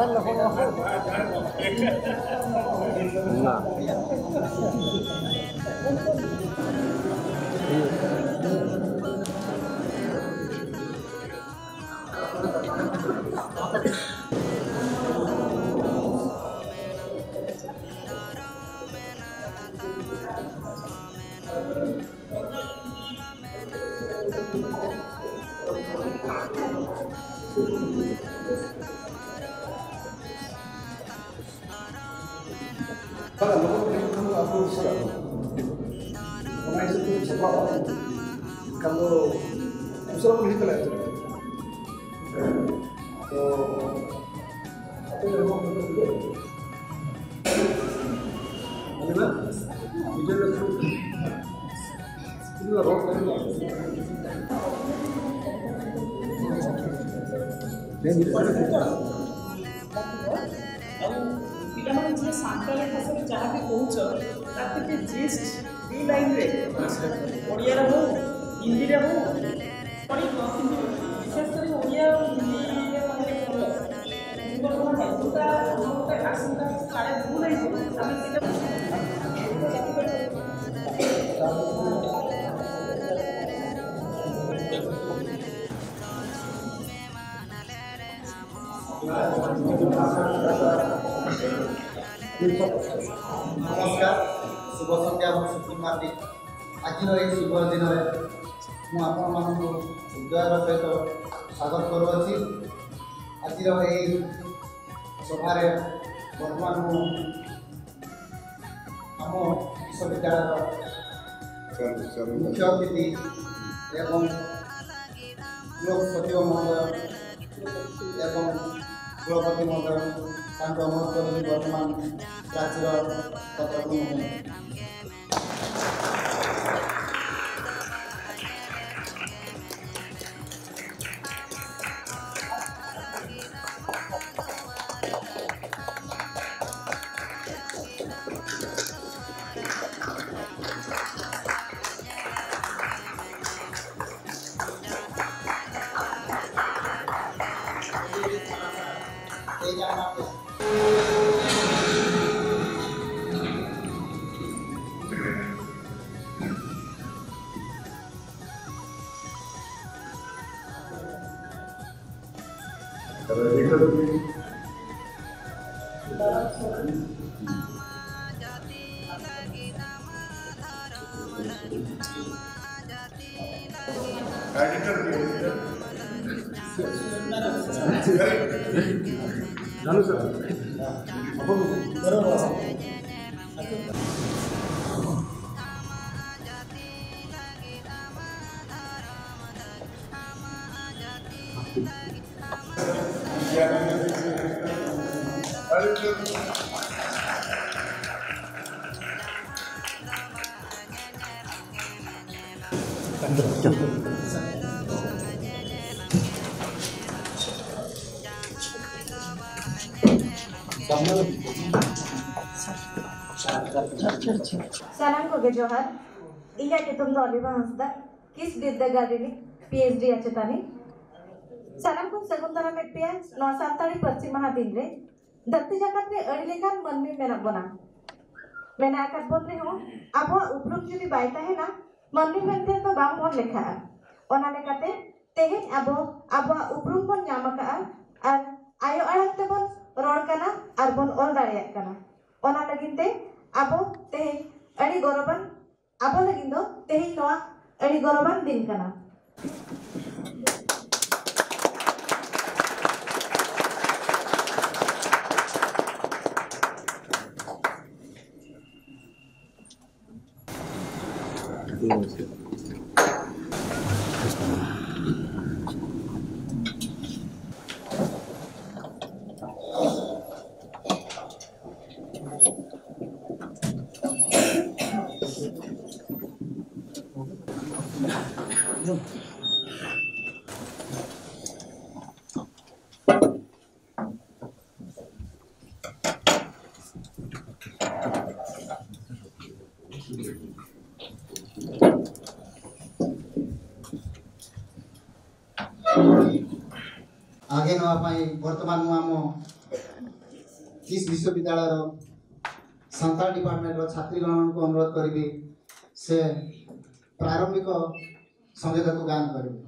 dejar la forma temanmu kamu bisa bicara teman johan illaki tunda oliva hasda kis biddagarrini phd achutani ಸಲಂಪುರ್ ಸಗುಂದರ ಮೆಪ್ಪಿಯ ನೋ ಸಾಂತಾಳಿ ಪಶ್ಚಿಮ ಹಾದಿಂದ್ರೆ ದತ್ತಿ ಜಗತ್ರೆ ಅಡಿಲಿಕಾನ್ ಮನ್ಮಿ ಮೆನಕ್ ಬೋನ ᱢᱮᱱᱟᱜ ᱟᱠᱟᱫ ᱵᱚᱱ ᱨᱮᱦᱚᱸ ᱟᱵᱚᱣᱟᱜ ᱩᱯᱨᱩᱢ ᱡᱩᱫᱤ ᱵᱟᱭ ᱛᱟᱦᱮᱱᱟ ᱢᱟᱹᱱᱢᱤ ᱢᱮᱱᱛᱮ ᱫᱚ ᱵᱟᱝ ᱵᱚᱱ ᱞᱮᱠᱷᱟᱜᱼᱟ ᱚᱱᱟ ᱞᱮᱠᱟᱛᱮ ᱛᱮᱦᱮᱧ ᱟᱵᱚ ᱟᱵᱚᱣᱟᱜ ᱩᱯᱨᱩᱢ ᱵᱚᱱ ᱧᱟᱢ ᱟᱠᱟᱜᱼᱟ ᱟᱨ ᱟᱭᱳ ᱟᱲᱟᱝ ᱛᱮᱵᱚᱱ ᱨᱚᱲ ᱠᱟᱱᱟ ᱟᱨ ᱵᱚᱱ ᱚᱞ ᱫᱟᱲᱮᱭᱟᱜ ᱠᱟᱱᱟ ᱚᱱᱟ ᱞᱟᱹᱜᱤᱫ ᱛᱮ ᱟᱵᱚ ᱛᱮᱦᱮᱧ ᱟᱹᱰᱤ ᱜᱚᱨᱚᱵᱟᱱ ᱟᱵᱚ ᱞᱟᱹᱜᱤᱫ ᱫᱚ ᱛᱮᱦᱮᱧ ᱱᱚᱣᱟ ᱟᱹᱰᱤ ᱜᱚᱨᱚᱵᱟᱱ ᱫᱤᱱ ᱠᱟᱱᱟ ଦେବା ପାଇଁ ବର୍ତ୍ତମାନ ମୁଁ ଆମ କିସ୍ ବିଶ୍ୱବିଦ୍ୟାଳୟର ସାନ୍ତାଳ ଡିପାର୍ଟମେଣ୍ଟର ଛାତ୍ରୀଗଣଙ୍କୁ ଅନୁରୋଧ କରିବି ସେ ପ୍ରାରମ୍ଭିକ ସଂଗୀତକୁ ଗାନ କରିବେ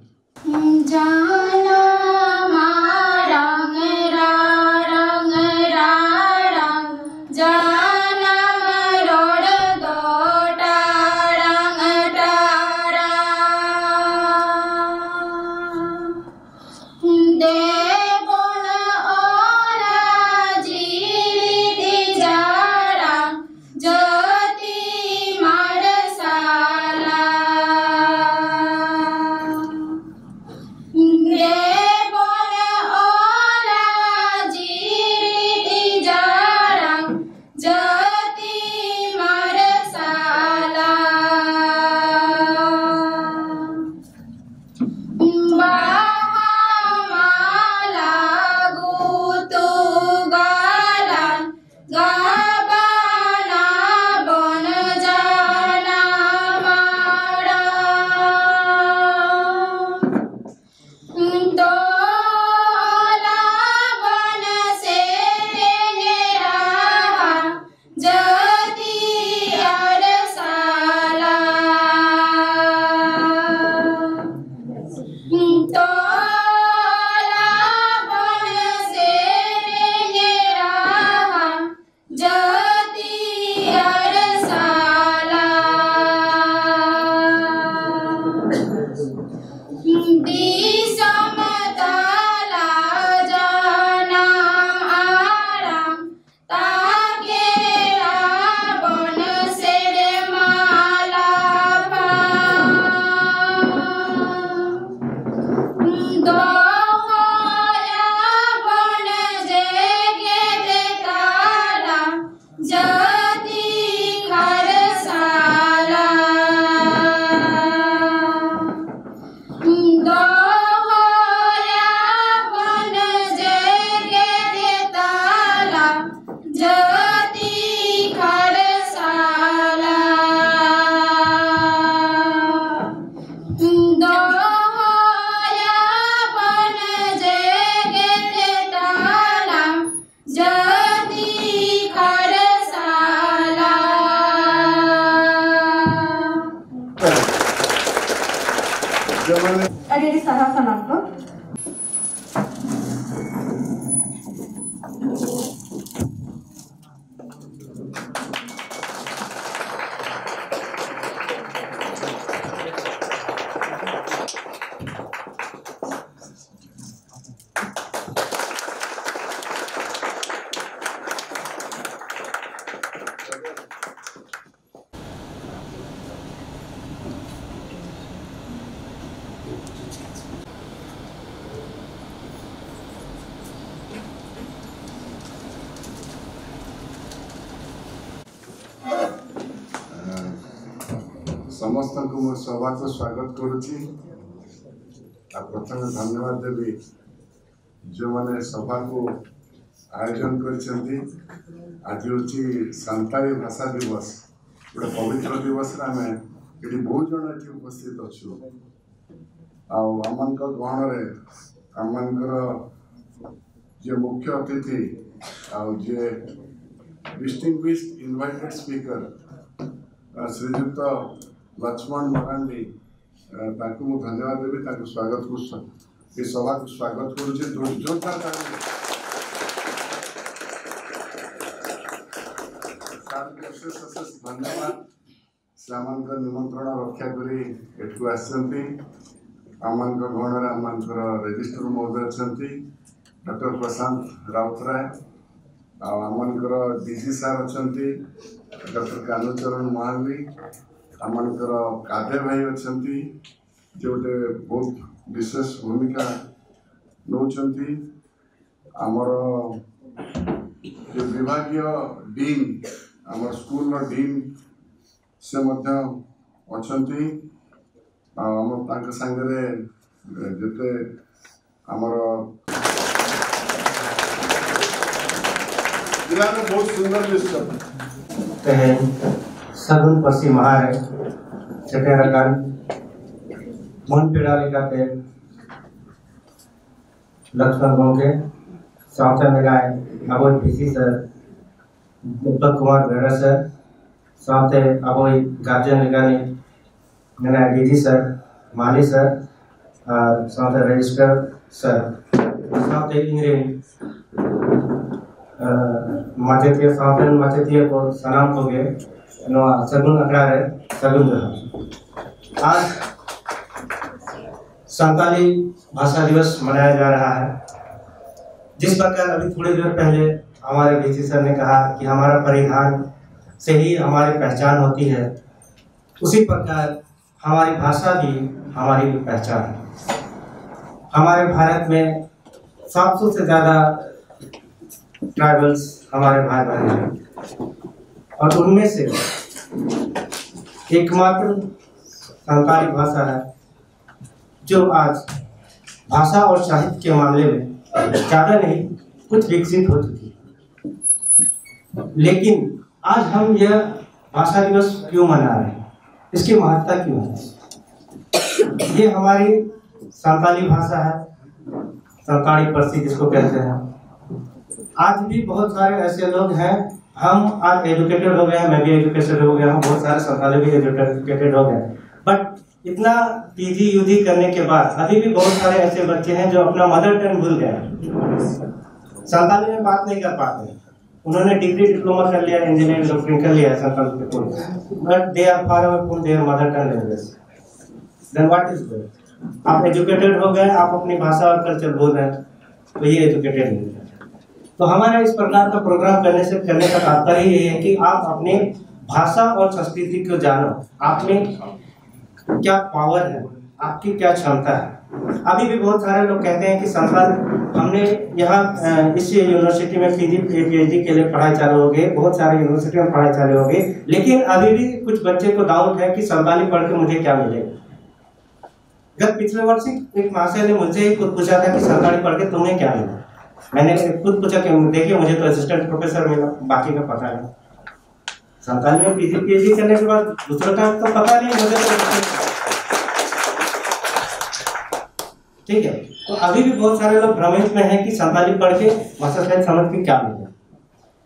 କରୁଛି ଆଉ ପ୍ରଥମେ ଧନ୍ୟବାଦ ଦେବି ଯେଉଁମାନେ ସଭାକୁ ଆୟୋଜନ କରିଛନ୍ତି ଆଜି ହେଉଛି ସାନ୍ତାଳୀ ଭାଷା ଦିବସ ଗୋଟେ ପବିତ୍ର ଦିବସରେ ଆମେ ଏଠି ବହୁତ ଜଣ ଏଠି ଉପସ୍ଥିତ ଅଛୁ ଆଉ ଆମମାନଙ୍କ ଗହଣରେ ଆମମାନଙ୍କର ଯିଏ ମୁଖ୍ୟ ଅତିଥି ଆଉ ଯିଏ distinguished invited speaker Shriyukta Lakshman Marandi ଅ, ତାଙ୍କୁ ମୁଁ ଧନ୍ୟବାଦ ଦେବି ତାଙ୍କୁ ସ୍ୱାଗତକୁ ସ୍ୱ- ଏ ସଭାକୁ ସ୍ୱାଗତ କରୁଛି ଜୋ- ଜୋରଦାର ତାଳି। ସାର୍ଙ୍କୁ ଅଶେଷ ଅଶେଷ ଧନ୍ୟବାଦ ସେମାନଙ୍କ ନିମନ୍ତ୍ରଣ ରକ୍ଷା କରି ଏଠୁ ଆସିଛନ୍ତି ଆମମାନଙ୍କ ଗହଣରେ ଆମମାନଙ୍କର ରେଜିଷ୍ଟ୍ର ମହୋଦୟ ଅଛନ୍ତି ଡକ୍ଟର ପ୍ରଶାନ୍ତ ରାଉତରାୟ ଆଉ ଆମମାନଙ୍କର ଡିସି ସାର୍ ଅଛନ୍ତି ଡକ୍ଟର କାହ୍ନୁଚରଣ ମହାନ୍ତି आम कादे भाई अच्छा जो गोटे बहुत विशेष भूमिका नौकर आमर जो विभाग डीन आम स्कूल डीन से मध्य सांगरे जिते आमर जिला बहुत सुंदर दृश्य सगुन पर्सी महारे चटे रकान मन पीड़ा लिखा के लक्ष्मण गोके सावता मिलाए अब भिसी सर, दीपक कुमार भेड़ा सर सावते अब में लिखाने मिलाए डीजी सर, माली सर, और सावते रजिस्टर सर। सावते इंग्रेन माचेतिया सावते माचेतिया को सलाम को आज संताली भाषा दिवस मनाया जा रहा है। जिस प्रकार अभी थोड़ी देर पहले हमारे डीसी सर ने कहा कि हमारा परिधान से ही हमारी पहचान होती है, उसी प्रकार हमारी भाषा भी हमारी भी पहचान है। हमारे भारत में सात सौ से ज़्यादा ट्राइबल्स हमारे भाई बहन हैं। और उनमें से एकमात्र संताली भाषा है, जो आज भाषा और साहित्य के मामले में ज़्यादा नहीं, कुछ विकसित हो चुकी है। लेकिन आज हम यह भाषा दिवस क्यों मना रहे हैं? इसकी महत्ता क्यों है? ये हमारी संताली भाषा है संताली परसी जिसको कहते हैं। आज भी बहुत सारे ऐसे लोग हैं हम आज एजुकेटेड हो गए हैं, मैं भी एजुकेटेड हो गया हूँ, बहुत सारे संताली भी एजुकेटेड हो गए बट इतना पीजी यूजी करने के बाद, अभी भी बहुत सारे ऐसे बच्चे हैं जो अपना मदर टंग भूल गए। संताली में बात नहीं कर पाते। उन्होंने डिग्री डिप्लोमा कर लिया इंजीनियरिंग डॉक्टरिंग कर लिया संताल के but they are far away from their mother tongue language then what is good आप एजुकेटेड हो गए, आप अपनी भाषा और कल्चर भूल रहे हैं तो ये एजुकेटेड नहीं है। तो हमारा इस प्रकार का प्रोग्राम करने से करने का तात्पर्य ये है कि आप अपने भाषा और संस्कृति को जानो। आप में क्या पावर है? आपकी क्या क्षमता है? अभी भी बहुत सारे लोग कहते हैं कि संसार हमने यहाँ इस यूनिवर्सिटी में पीजी पीएचडी के लिए पढ़ाई चालू हो गई, बहुत सारे यूनिवर्सिटी में पढ़ाई चालू हो गई, लेकिन अभी भी कुछ बच्चे को डाउट है कि संताली पढ़ के मुझे क्या मिलेगा। जब पिछले वर्ष एक महाशय ने मुझसे ही पूछा था कि संताली पढ़ के तुम्हें क्या मिला मैंने खुद पूछा कि देखिए, मुझे तो असिस्टेंट प्रोफेसर मिला, बाकी का पता नहीं। संताली में पीजी पीएचडी करने के बाद दूसरों का तो पता नहीं, मुझे तो ठीक है? तो अभी भी बहुत सारे लोग भ्रमित में हैं कि संताली पढ़ के भाषा साहित्य समझ के क्या मिलेगा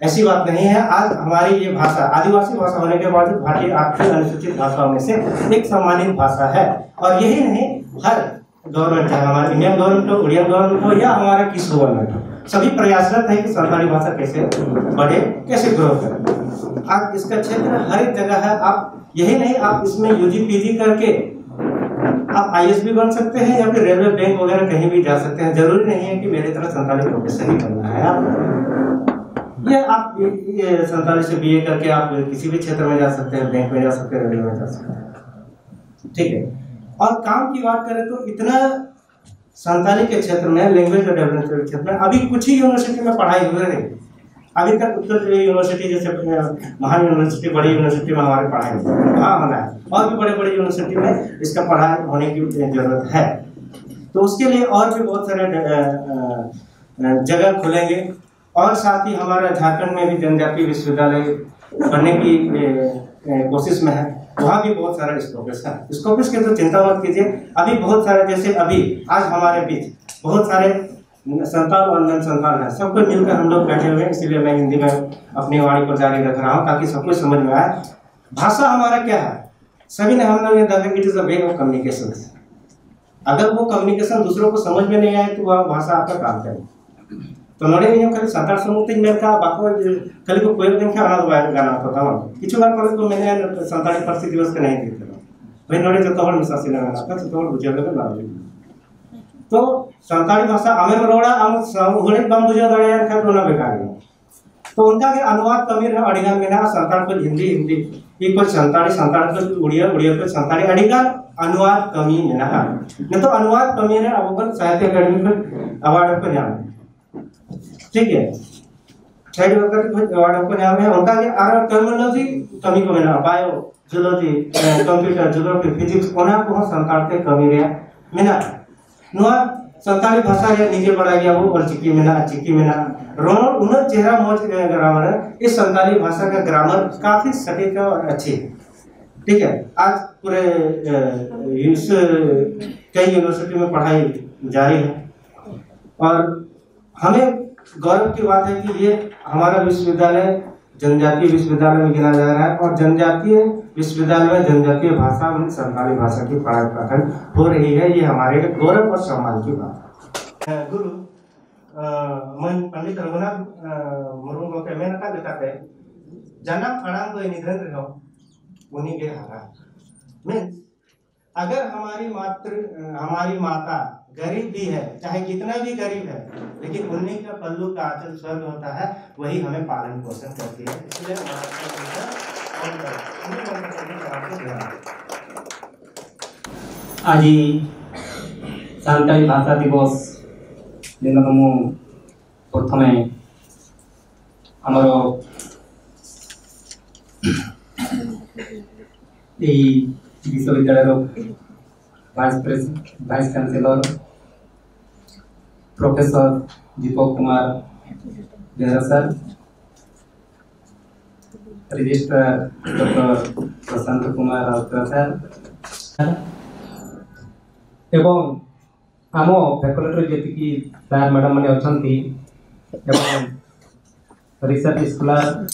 ऐसी बात नहीं है। आज हमारी ये भाषा, आदिवासी भाषा होने के बावजूद भारतीय आर्थिक अनुसूचित भाषाओं में से एक सम्मानित भाषा है। और यही नहीं, हर गवर्नमेंट, चाहे हमारे इंडियन गवर्नमेंट हो उड़ियन गवर्नमेंट हो, या हमारा किस गवर्नमेंट हो। सभी प्रयासरत है कि संताली भाषा कैसे बढ़े, कैसे ग्रो करे। आज इसका क्षेत्र हर एक जगह है, आप यही नहीं, आप इसमें यूजी पीजी करके आप आईएएस भी बन सकते हैं या फिर रेलवे बैंक वगैरह कहीं भी जा सकते हैं। ज़रूरी नहीं है कि मेरी तरह संताली प्रोफेसर ही बनना है। आप ये आप ये संताली से बीए करके आप किसी भी क्षेत्र में जा सकते हैं बैंक में जा सकते हैं रेलवे में जा सकते हैं। ठीक है? और काम की बात करें तो इतना संताली के क्षेत्र में लैंग्वेज और डेवलपमेंट के क्षेत्र में, अभी कुछ ही यूनिवर्सिटी में पढ़ाई हुई नहीं अभी तक उत्तर यूनिवर्सिटी जैसे महान यूनिवर्सिटी बड़ी यूनिवर्सिटी में हमारे पढ़ाई। हाँ। होना है और भी बड़े बड़े यूनिवर्सिटी में इसका पढ़ाई होने की ज़रूरत है। तो उसके लिए और भी बहुत सारे जगह खुलेंगे। और साथ ही हमारा झारखंड में भी जनजातीय विश्वविद्यालय बनने की कोशिश में है। वहाँ भी बहुत सारा स्कोपिस है स्कोपिस की तो चिंता मत कीजिए। अभी बहुत सारे, जैसे अभी, आज हमारे बीच बहुत सारे संताल और नन संताल है। सबको मिलकर हम लोग बैठे हुए हैं, इसीलिए मैं हिंदी में अपनी वाणी को जारी रख रहा हूँ, ताकि सबको समझ में आए। भाषा हमारा क्या है? सभी ने हम लोग ये देखा it is a way of communication अगर वो कम्युनिकेशन दूसरों को समझ में नहीं आए तो वह भाषा आपका काम करे तो नोड़े में खाली सातार समूह तीन मेर का बाको खाली को कोई क्या अनाथ बाहर गाना होता था किछु बार पहले तो मैंने संताली पार्सी दिवस के नहीं देते भाई नोड़े जो मिसा सिने तो तोहर बुझे लगे ना तो संताली भाषा हमें रोड़ा हम होने बम बुझे दड़े, यार खा तो ना बेकार है। तो उनका के अनुवाद कमी अड़िगान में ना संताल को हिंदी हिंदी, ये कोई संताली संताल को उड़िया उड़िया को संताली अड़िगान अनुवाद कमी में ना। तो अनुवाद कमी है, अब साहित्य अकादमी में अवार्ड को नाम ठीक है। साइड वक्त को अवार्ड को नाम है उनका के आर टर्मिनोलॉजी कमी को मेना bio zoology computer geography physics कोना को संताल के कमी रे मेना नुआ संताली भाषा रे निजे बड़ा गया वो, और चिकी मेना चिकी मेना रोनों उन चेहरा मोज ग्रामर इस संताली भाषा का ग्रामर काफ़ी सटीक और अच्छी ठीक है, आज पूरे इस कई यूनिवर्सिटी में पढ़ाई जारी है। और हमें गौरव की बात है कि ये हमारा विश्वविद्यालय जनजातीय विश्वविद्यालय में गिना जा रहा है और जनजातीय विश्वविद्यालय में जनजातीय भाषा में संताली भाषा की पढ़ाई पाठन हो रही है, ये हमारे लिए गौरव और सम्मान की बात है। गुरु मन पंडित रघुनाथ मुर्मू को मैं नका देखाते। जन्म अड़ांग को निधन रहो, उन्हीं के हारा मीन्स, अगर हमारी मातृ हमारी माता गरीब भी है, चाहे कितना भी गरीब है, लेकिन उन्हीं का पल्लू का आचल स्वर्ग होता है, वही हमें पालन पोषण करती है। इसलिए आज सांताली भाषा दिवस दिन মু প্রথমে आमर यद्यालय বিশ্ববিদ্যালয়ের press press chancellor Profesor Dipak Kumar Dharasar, Register Dr. Prasant Kumar Rautrasar, Ebon, Amo, Faculty Jetiki, Sir Madam Mani Ochanti, Ebon, Research Scholar,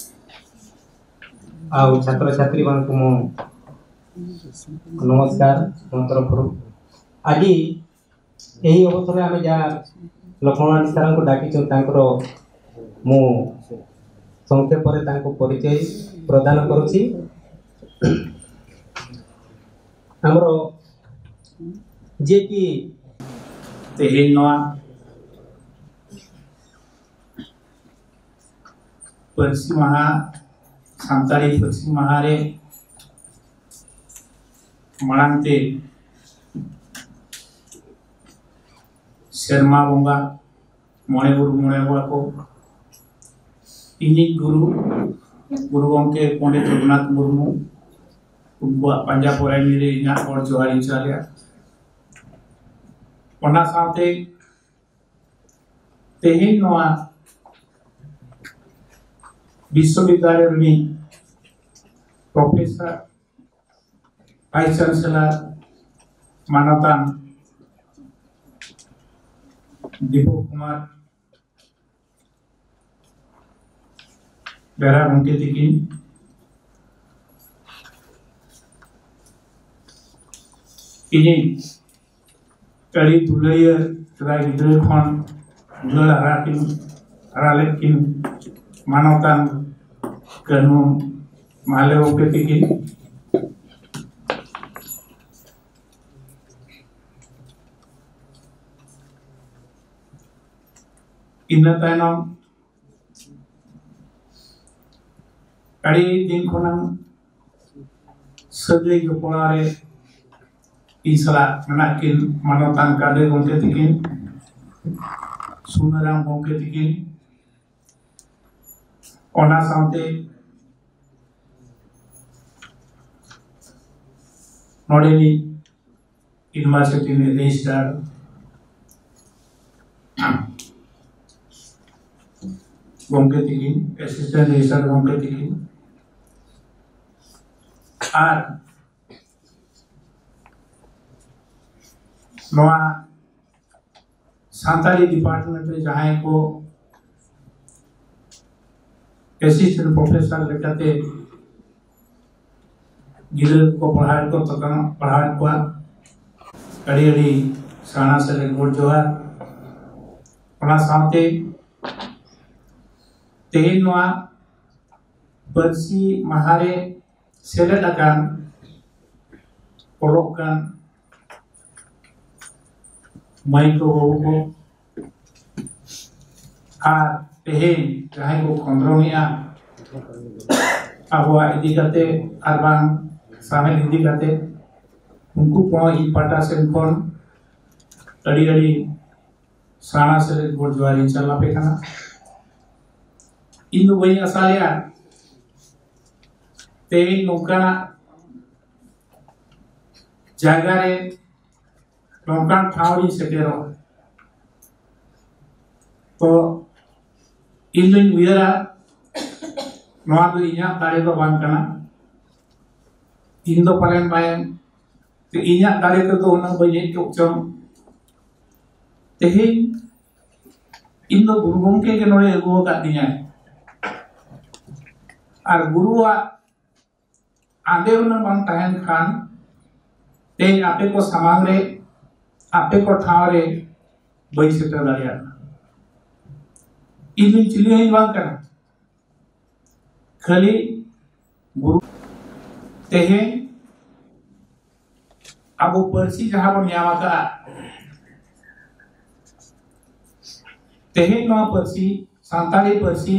Au Chatra Chatri Bang Kumo, Nomoskar, Nomoskar, Nomoskar, Nomoskar, ଏହି ଅବସରରେ ଆମେ ଯାହା ଲକ୍ଷ୍ମଣ ସାର୍ଙ୍କୁ ଡାକିଛୁ ତାଙ୍କର ମୁଁ ସଂକ୍ଷେପରେ ତାଙ୍କୁ ପରିଚୟ ପ୍ରଦାନ କରୁଛି ଆମର ଯିଏକି ᱛᱮᱦᱮᱧ ᱱᱚᱣᱟ ᱯᱟᱹᱨᱥᱤ ᱢᱟᱦᱟ ᱥᱟᱱᱛᱟᱲᱤ ᱯᱟᱹᱨᱥᱤ ᱢᱟᱦᱟ ᱨᱮ ᱢᱟᱲᱟᱝ ᱛᱮ ᱥᱮᱨᱢᱟ ᱵᱚᱸᱜᱟ ᱢᱚᱬᱮ ᱵᱩᱨᱩ ᱢᱚᱬᱮ ᱵᱚᱸᱜᱟ ᱠᱚ ᱤᱧᱤᱡ ᱜᱩᱨᱩ ᱜᱩᱨᱩ ᱜᱚᱢᱠᱮ ᱯᱚᱸᱰᱤᱛ ᱨᱚᱜᱷᱩᱱᱟᱛᱷ ᱢᱩᱨᱢᱩ ᱩᱱᱠᱩᱣᱟᱜ ᱯᱟᱸᱡᱟ ᱯᱚᱨᱟᱭᱱᱤ ᱨᱮ ᱤᱧᱟᱹᱜ ᱦᱚᱲ ᱡᱚᱦᱟᱨᱤᱧ ᱪᱟᱞᱮᱭᱟ ᱚᱱᱟ ᱥᱟᱶᱛᱮ ᱛᱮᱦᱮᱧ ᱱᱚᱣᱟ বিশ্ববিদ্যালয় রিনিং professor vice chancellor মানতান Deepak Kumar. बेरा रुके तिकी इनी कड़ी दुलैया सदा गिद्र खन दुलरा रातिन राले किन, मानवता करनो माले ओके तिकी ᱠᱟᱹᱱᱦᱩ ᱢᱟᱦᱞᱮ ᱜᱚᱢᱠᱮ ᱛᱤᱠᱤᱱ ᱤᱱᱟᱹ ᱛᱟᱭᱱᱚᱢ ᱟᱹᱰᱤ ᱫᱤᱱ ᱠᱷᱚᱱᱟᱜ ᱥᱟᱹᱜᱟᱹᱭ ᱡᱚᱯᱲᱟᱣ ᱨᱮ ᱤᱧ ᱥᱟᱞᱟᱜ ᱢᱮᱱᱟᱜ ᱠᱤᱱ ᱢᱟᱱᱚᱛᱟᱱ ᱠᱟᱰᱮ ᱜᱚᱢᱠᱮ ᱛᱤᱠᱤᱱ ᱥᱩᱱᱟᱨᱟᱢ ᱜᱚᱢᱠᱮ ᱛᱤᱠᱤᱱ ᱚᱱᱟ ᱥᱟᱶᱛᱮ ᱱᱚᱰᱮᱱᱤᱡ ᱤᱭᱩᱱᱤᱵᱷᱟᱨᱥᱤᱴᱤ ᱨᱤᱱᱤᱡ ᱨᱮᱡᱤᱥᱴᱟᱨ গমকেতিকিন অ্যাসিস্ট্যান্ট রেজিস্ট্রার গমকেতিকিন আর ᱱᱚᱣᱟ ᱥᱟᱱᱛᱟᱲᱤ ᱰᱤᱯᱟᱨᱴᱢᱮᱱᱴ ᱨᱮ ᱡᱟᱦᱟᱸᱭ ᱠᱚ ᱮᱥᱤᱥᱴᱮᱱᱴ ᱯᱨᱚᱯᱷᱮᱥᱚᱨ ᱞᱮᱠᱟᱛᱮ ᱜᱤᱫᱽᱨᱟᱹ ᱠᱚ ᱯᱟᱲᱦᱟᱣᱮᱫ ᱠᱚ ᱛᱚᱠᱷᱚᱱ ᱯᱟᱲᱦᱟᱣᱮᱫ ᱠᱚᱣᱟ ᱟᱹᱰᱤ ᱟᱹᱰᱤ ᱥᱟᱨᱦᱟᱣ ᱥᱮᱞᱮᱫ ᱜᱚᱲ ᱡᱚᱦᱟᱨ ᱚᱱᱟ ᱥᱟᱶᱛᱮ ᱛᱮᱦᱮᱧ ᱱᱚᱣᱟ ᱯᱟᱹᱨᱥᱤ ᱢᱟᱦᱟᱨᱮ ᱥᱮᱞᱮᱫ ᱟᱠᱟᱱ ᱚᱞᱚᱜ ᱠᱟᱱ ᱢᱟᱹᱭ ᱠᱚ ᱵᱟᱹᱵᱩ ᱠᱚ ᱟᱨ ᱛᱮᱦᱮᱧ ᱡᱟᱦᱟᱸᱭ ᱠᱚ ᱠᱷᱚᱸᱫᱽᱨᱚᱱᱮᱜᱼᱟ ᱟᱵᱚᱣᱟᱜ ᱤᱫᱤ ᱠᱟᱛᱮ ᱟᱨ ᱵᱟᱝ ᱥᱟᱶᱦᱮᱫ ᱤᱫᱤ ᱠᱟᱛᱮ ᱩᱱᱠᱩ ᱠᱚᱦᱚᱸ ᱤᱧ ᱯᱟᱦᱴᱟ ᱥᱮᱱ ᱠᱷᱚᱱ ᱟᱹᱰᱤ ᱟᱹᱰᱤ ᱥᱟᱬᱟ ᱥᱮ ᱜᱚᱰ ᱡᱚᱦᱟᱨᱤᱧ ᱪᱟᱞ ᱟᱯᱮ Induway Asalyan, Tein Nukana, Jagare, નોંકાણ ઠાવડી શકે રહો તો ઇન્દુન વિદરા ᱱᱚᱣᱟ ᱫᱚ ᱤᱧᱟᱹᱜ ᱫᱟᱲᱮ ᱫᱚ ᱵᱟᱝ ᱠᱟᱱᱟ ᱤᱧ ᱫᱚ ᱯᱟᱞᱮᱱ ᱵᱟᱭᱮᱢ ᱛᱮ ᱤᱧᱟᱹᱜ ᱫᱟᱲᱮ ᱛᱮᱫᱚ ᱩᱱᱟᱹᱜ ᱵᱟᱹᱧ ᱦᱮᱡ ᱠᱚᱜ ᱪᱚᱝ ᱛᱮᱦᱮᱧ ᱤᱧ ᱫᱚ ᱜᱩᱨᱩ ᱜᱚᱢᱠᱮ ᱜᱮ ᱱᱚᱰᱮ ᱟᱹᱜᱩ ᱟᱠᱟᱫᱤᱧᱟᱭ और उन्हें बंग तहन खान ते आपे को समांग आपे को ठाव रे बई सेटर दाड़िया इन चिली ही बंग करना खाली गुरु तेहे अब पर्सी जहाँ बन यामा का तेहे नवा पर्सी सांताली पर्सी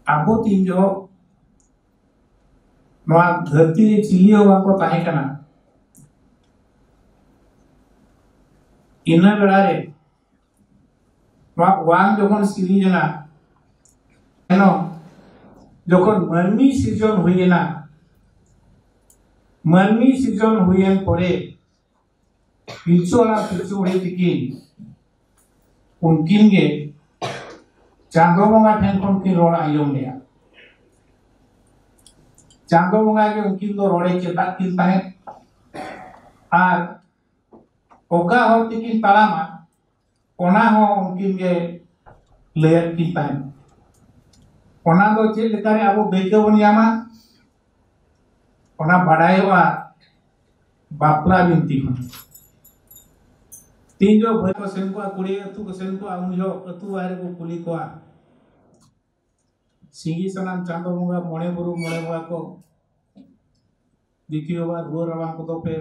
धरती चिली होना इना बेड़ वांग जो सिलीजना जो मानमी सृजन हुईना मानमी सृजन हुईन पर पीछू पीछू हुई तक उनकिन बंगा ठेन खन किन रोड आयम चांदो बंगा के उनकिन दो रोडे चेता किन ताहे ओका हो उनकिन गे लेयर किन ताहे ओना चेत अबो बेके ओना बड़ाईवा बापला बिनती तीन जो भाई को सेन को कुड़ी अतु को सेन को जो अतु वाले को कुली को आ। सिंगी सनाम चांदो मुंगा मोने बुरु मोने बुआ को। दिखियो बा रुआ रवा को तो पे।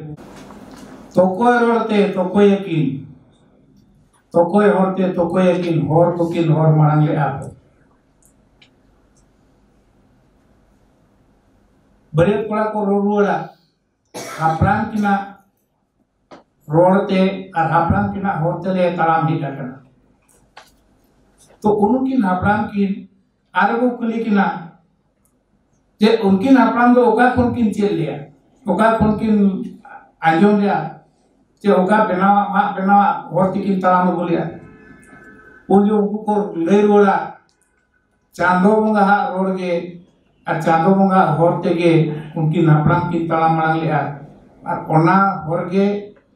तो कोई रोड़ते तो कोई यकीन। तो कोई होते तो कोई यकीन। होर तो किन होर मांग ले आप। बड़े कोड़ा को रो रुआ हापरान किना रोड़ते और हापरान किना होते ले तलाम ही डकना तो उनकी हापरान की आरगो कुली किना जे उनकी हापरान दो ओका कोन किन चेल लिया ओका कोन किन आंजोम लिया, जे ओका बेना मा, बेना होती किन तलाम बोलिया। उन जो उनको को ले रोड़ा चांदो बंगा हा रोड के और चांदो बंगा होते के उनकी हापरान किन तलाम मांग लिया। और ओना होर के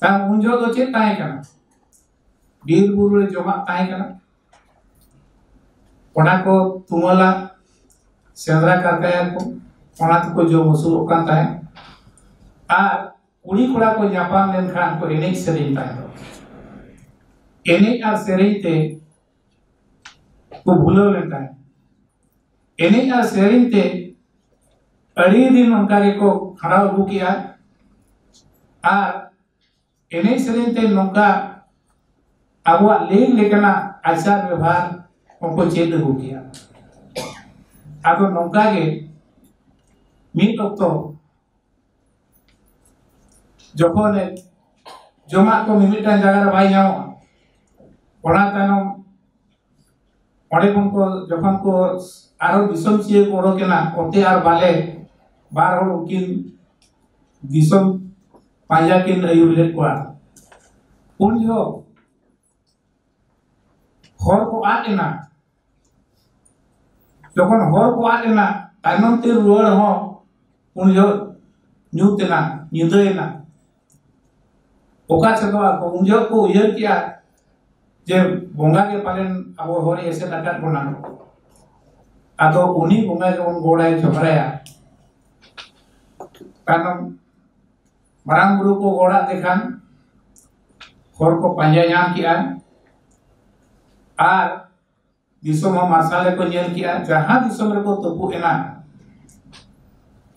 ᱛᱟᱢ ᱩᱱ ᱡᱚᱦᱚᱜ ᱫᱚ ᱪᱮᱫ ᱛᱟᱦᱮᱸ ᱠᱟᱱᱟ ᱵᱤᱨ ᱵᱩᱨᱩ ᱨᱮ ᱡᱚᱢᱟᱜ ᱛᱟᱦᱮᱸ ᱠᱟᱱᱟ ᱚᱱᱟ ᱠᱚ ᱛᱩᱢᱟᱹᱞᱟ ᱥᱮᱸᱫᱽᱨᱟ ᱠᱟᱨᱠᱟᱭᱟ ᱠᱚ ᱚᱱᱟ ᱛᱮᱠᱚ ᱡᱚᱢ ᱟᱹᱥᱩᱞᱚᱜ ᱠᱟᱱ ᱛᱟᱦᱮᱸᱫ ᱟᱨ ᱠᱩᱲᱤ ᱠᱚᱲᱟ ᱠᱚ ᱧᱟᱯᱟᱢ ᱞᱮᱱᱠᱷᱟᱱ ᱠᱚ ᱮᱱᱮᱡ ᱥᱮᱨᱮᱧ ᱛᱟᱦᱮᱸᱫ ᱮᱱᱮᱡ ᱟᱨ ᱥᱮᱨᱮᱧ ᱛᱮ को भूलो लेता है एने या शेयरिंग ते अड़ी दिन उनका को खड़ा हो किया एन सेरे नौका लेकिन आचार व्यवहार उनको चेद अगो नौका मीट जो जमा को मिमिटा जगार बै अड़ेम को जखन को आरोप चे उड़ोकना बाले बार उकिन paiyakin ay ulit kwa. Ulyo. Hor ko atina. Yokon hor ko atina. Tanong tir ruor ho. Ulyo. Nyutina. Nyudena. Oka chakawa ko ulyo ko uyo kiya. जे बंगा के पालन अब हो रही ऐसे नकट बना अतो उन्हीं बंगा के उन गोड़ा है छपराया कारण Marang guru ko ora tekan hor ko panjang nyam ki an a di somo masale ko nyel ki an jaha di somo ko tupu ena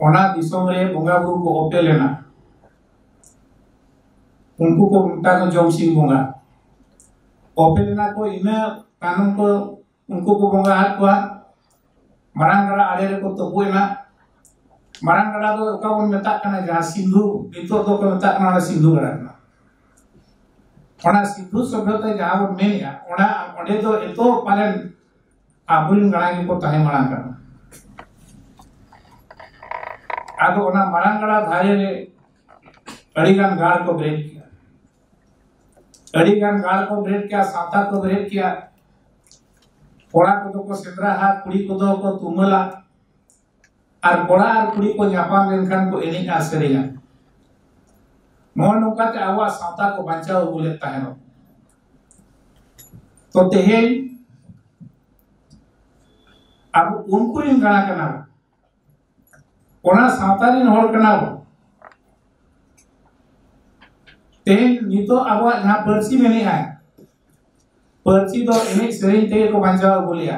ona di somo re bunga guru ko hotel ena kungku ko minta ko jom sing bunga hotel ena ko ina kanung ko kungku ko bunga hat ko a marang kara adere ko tupu ena marang gada do ka bon meta kana jaha sindhu itu do ko meta kana sindhu gada kana ona sindhu सभ्यता onde do eto palen aburin gada ni ko tahe marang kana ado ona marang gada dhare re अड़ीगन गाड़ को break किया अड़ीगन गाड़ को break को break को को को दो को और कोड़ा और कुड़ी को ᱧᱟᱯᱟᱢ लेनखान को एनिज आ सेरेगा ᱱᱚᱣᱟ ᱱᱚᱝᱠᱟᱛᱮ ᱟᱵᱚᱣᱟᱜ ᱥᱟᱶᱛᱟ ᱠᱚ ᱵᱟᱧᱪᱟᱣ ᱟᱹᱜᱩ ᱞᱮᱫ ᱛᱟᱦᱮᱱᱚᱜ ᱛᱚ ᱛᱮᱦᱮᱧ ᱟᱵᱚ ᱩᱱᱠᱩ ᱨᱮᱱ ᱜᱟᱬᱟ ᱠᱟᱱᱟ ᱵᱚ ᱚᱱᱟ ᱥᱟᱶᱛᱟ ᱨᱮᱱ ᱦᱚᱲ ᱠᱟᱱᱟ ᱵᱚ तेन नितो अब जहाँ पर्ची में नहीं है पर्ची तो एने सेरेन ते को बंजाव बोलिया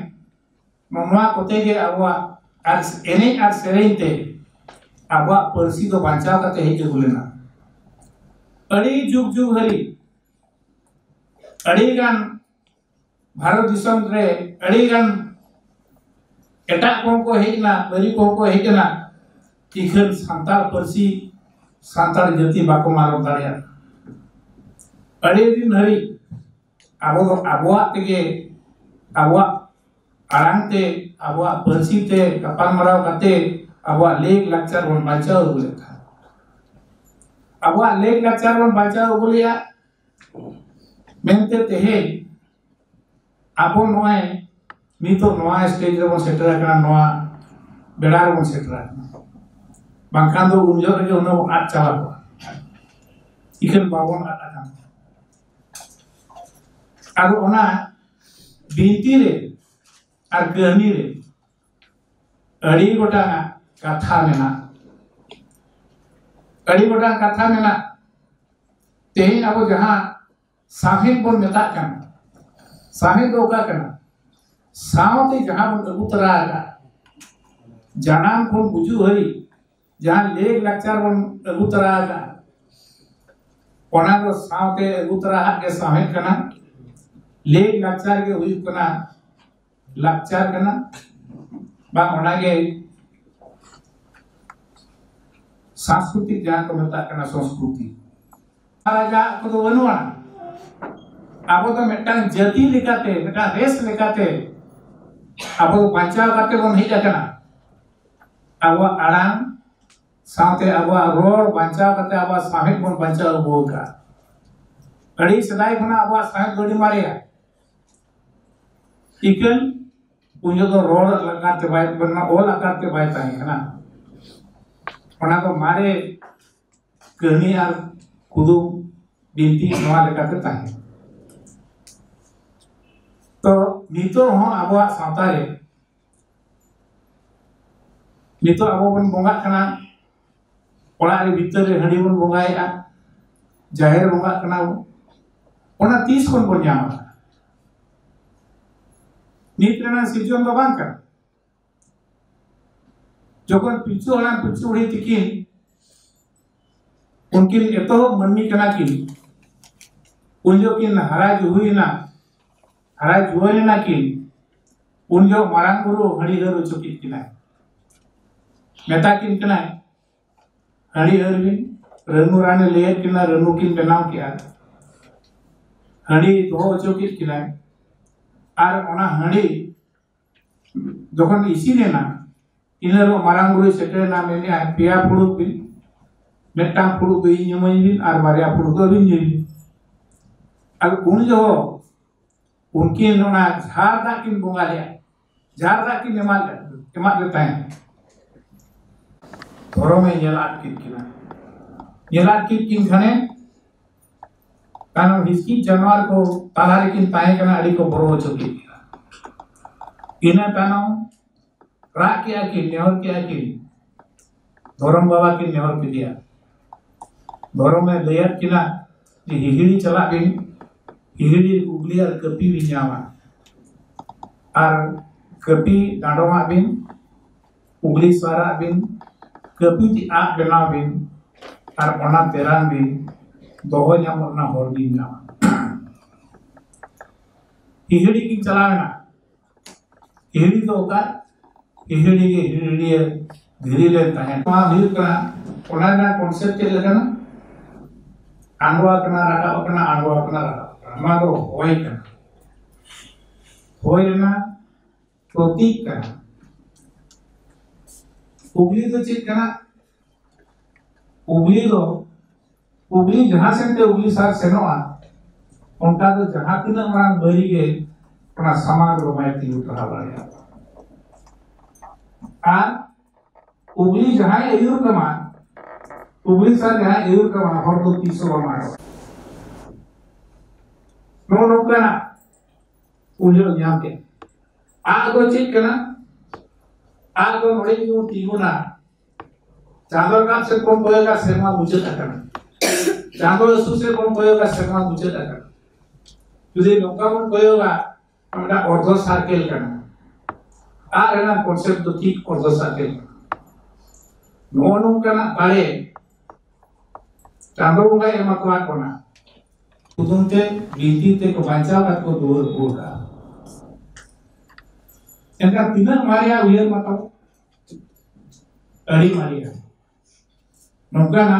mamua kotege awa ars ene ars serente awa persi to bancha ka tehe je gulena ari jug hari. Ari kan baru disam re. Ari gan eta kon ko hei na ari kon hei santal polisi, santal jati bako marong daria ari din hari. Abo abo tege abo arante agua pensi te kapang marau kate agua leg lakcar bon baca boleh agua leg lakcar bon baca boleh ya mente tehe abo noe nito noa e, e stage rebon setra kana noa beda rebon setra. Bangkan do unjor ge uno at chala ko ikan bawon at akan aru ona binti re අග්‍රණීරේ අඩි ගොටාන කතා මෙන අඩි ගොටාන කතා මෙන තේහින් අප ජහා साहिब बोल मेता करना। साहिब दो का करना। सावते जहाँ बोल कबूतर आएगा। जानाम को बुझू हरी जहाँ लेख लक्षर बोल कबूतर आएगा। कोना तो सावते कबूतर आ साहिब करना। लेख लक्षर के हुई करना। सांस्कृतिक जहाँ को मता कना संस्कृति तो मेटांग जाति रेस हिज कना आबो आड़ांग साथे आबो रोड बांचाव काते आबो साहिब बन बांचाव बोका अड़ी सदाई खना आबो साहिब गड़ी मारिया इकन उन्हें तो रोड लगाते बाय बनना ओल लगाते बाय ताही है ना ओना तो मारे कहनी और कुदुम बिनती नवा लेकाते ताही तो नितो हो आबो सावता रे नितो आबो बन बोंगा कना ओड़ा रे भीतर रे हड़ी बन बोंगाएगा ज़ाहिर बोंगा कना ओना 30 कोन बन जामा रेना जखन पिछु हला पिछु उड़ी तिकिन उनकिन एतो मनमी कना किन उन जो किन हरा जुहुई ना हरा जुहुई ना किन उन जो मारांग गुरु हड़ी हर किना मेता कना हड़ी हरविन रनु रानी लेयर किना रनु किन बनाव किया हड़ी दो किना ᱟᱨ ᱚᱱᱟ ᱦᱟᱺᱰᱤ ᱡᱚᱠᱷᱚᱱ ᱤᱥᱤᱱᱮᱱᱟ ᱤᱱᱟᱹ ᱨᱮ ᱢᱟᱨᱟᱝ ᱵᱩᱨᱩᱭ ᱥᱮᱴᱮᱨᱮᱱᱟ ᱢᱮᱱᱮᱜᱼᱟ ᱯᱮᱭᱟ ᱯᱷᱩᱲᱩᱜ ᱵᱤᱱ ᱢᱤᱫᱴᱟᱝ ᱯᱷᱩᱲᱩᱜ ᱫᱚ ᱤᱧ ᱧᱩᱢᱟᱹᱧ ᱵᱤᱱ ᱟᱨ ᱵᱟᱨᱭᱟ ᱯᱷᱩᱲᱩᱜ ᱫᱚ ᱟᱹᱵᱤᱱ ᱧᱩᱭ ᱵᱤᱱ ᱟᱨ ᱩᱱ ᱡᱚᱦᱚᱜ उनके नोना झार दा किन बोंगा लिया झार दा किन एमाल एमाल लेता है धोरो में येलाट किन किना येलाट किन किन खने ತಾನು ಹಿಸ್ಕಿ ಜಾನುವಾರು ತಾಲಾರಿಕಿನ ತಾಯಿ ಅಡಿ को ಬರೋ ಚುಕಿ ಇನ್ನ ತಾನು राग किया कि नेहर किया कि धोरम बाबा की की दिया। में लेयर हिहिड़ी चला बिन हिहिड़ी उगली कपी भी जावा और कपी डांडोमा बिन उगली सारा बिन कपी ती आग बनाव और ओना तेरा dogonya horninga ihirigin chalana ihiri do ka ihiri ge ihiri dhiri le tahe ma dhir kana ona na concept ke lagana angwa kana raka kana angwa kana raka ma do hoy kana hoy na protik kana उबली तो check करना उबली तो उगली जहाँ से उगली सार से जहाँ तीन मांग बहरी गए सामान रोमाय तीन उतरा बड़े उगली जहाँ एयर कमान उगली सार जहाँ एयर कमान हर तो तीस रोमा नो नौका उजल जहाँ के आग चेक करना। आग नोड़े तीगुना चादर का से कौन पड़ेगा सेमा मुझे करना ଚାନ୍ଦର ସୁସରେ କ'ଣ କହିବା ସେଖା ବୁଝେଲା କାଣା ଯଦି ନୌକା କ'ଣ କହିବା আমরা অর্ধ সার্কেল কেন আর এনার কনসেপ্ট তো ঠিক অর্ধ সার্কেল নয় নৌকানা বাড়ে চাঁদ বঙ্গায় এমা কোয়া কোনা কুদুনতে বিদ্যুতে কো বাঁচাও কাত কো দূর পুরা এনকা তিনা মারিয়া উয়ের মাতাও আড়ি মারিয়া নৌকানা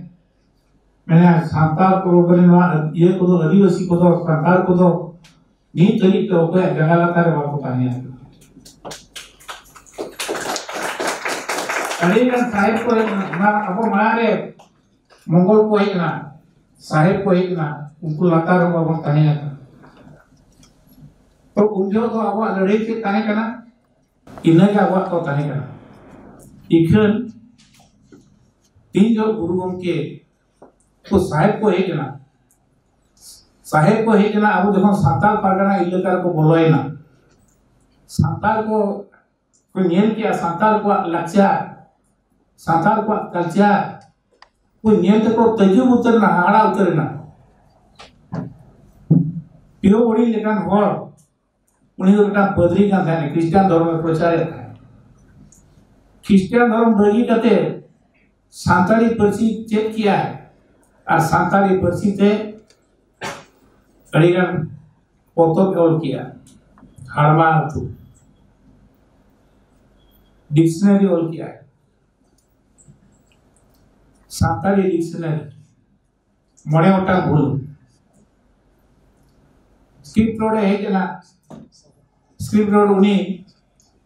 को तो आदिवासी को तो सांताल को तो नी तरी तो ओके जगह लाता रे बाबू ताने अरे kan साहेब को ना अब मारे मंगल को एक ना, साहेब को एक ना, उनको लाता रे बाबू ताने तो उन जो तो अब लड़ाई के ताने करना इन्हें क्या हुआ तो ताने करना इखन, तीन जो गुरु तो साहेब को हेज ना? साहेब को हेज ना, अब जब साताल पारगना इलाका को बोलोय ना। साताल को को नियम किया, साताल को लक्ष्य साताल को कल्चर को नियम को तजु पियो बड़ी लेकिन को बेटा बदरी का था धर्म प्रचार ख्रिस्टियान धर्म बगी कते सांताली परसी चेक किया है। और सांताली परसी ते अड़ीगन पोतोब ऑल किया हड़मा तू डिक्शनरी ऑल किया है सांताली डिक्शनरी मणे ओटा भूल स्क्रिप्ट रोड है जना स्क्रिप्ट रोड उन्हीं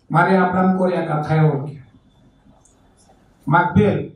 मारे आपराम को या कथा है और क्या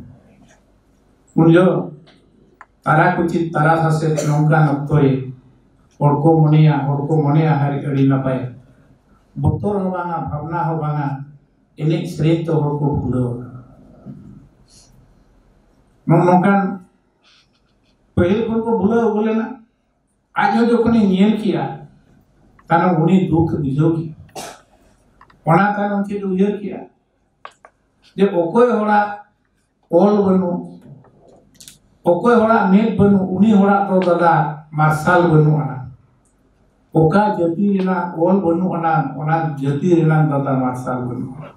उनजो तारा कुछ तारा सा से नौकरा नक्तो ये और को मनिया और को मनिया हर कड़ी न पाए बुतोर हो बांगा भावना हो बांगा इन्हें श्रेत तो और को भूलो मैं नौकर पहले को को भूलो बोले ना आज जो कुने नियर किया तानो उन्हें दुख दिजो की पढ़ा तानो उनके दुख किया जब ओकोय होड़ा ओल बनो ᱚᱠᱚᱭ ᱦᱚᱲᱟᱜ ᱢᱮᱫ ᱵᱟᱹᱱᱩᱜ ᱩᱱᱤ ᱦᱚᱲᱟᱜ ᱫᱚ ᱫᱟᱫᱟ ᱢᱟᱨᱥᱟᱞ ᱵᱟᱹᱱᱩᱜ ᱟᱱᱟ ᱚᱠᱟ ᱡᱟᱹᱛᱤ ᱨᱮᱱᱟᱜ ᱚᱞ ᱵᱟᱹᱱᱩᱜ ᱟᱱᱟ ᱚᱱᱟ ᱡᱟᱹᱛᱤ ᱨᱮᱱᱟᱜ ᱫᱟᱫᱟ ᱢᱟᱨᱥᱟᱞ ᱵᱟᱹᱱᱩᱜ ᱟᱱᱟ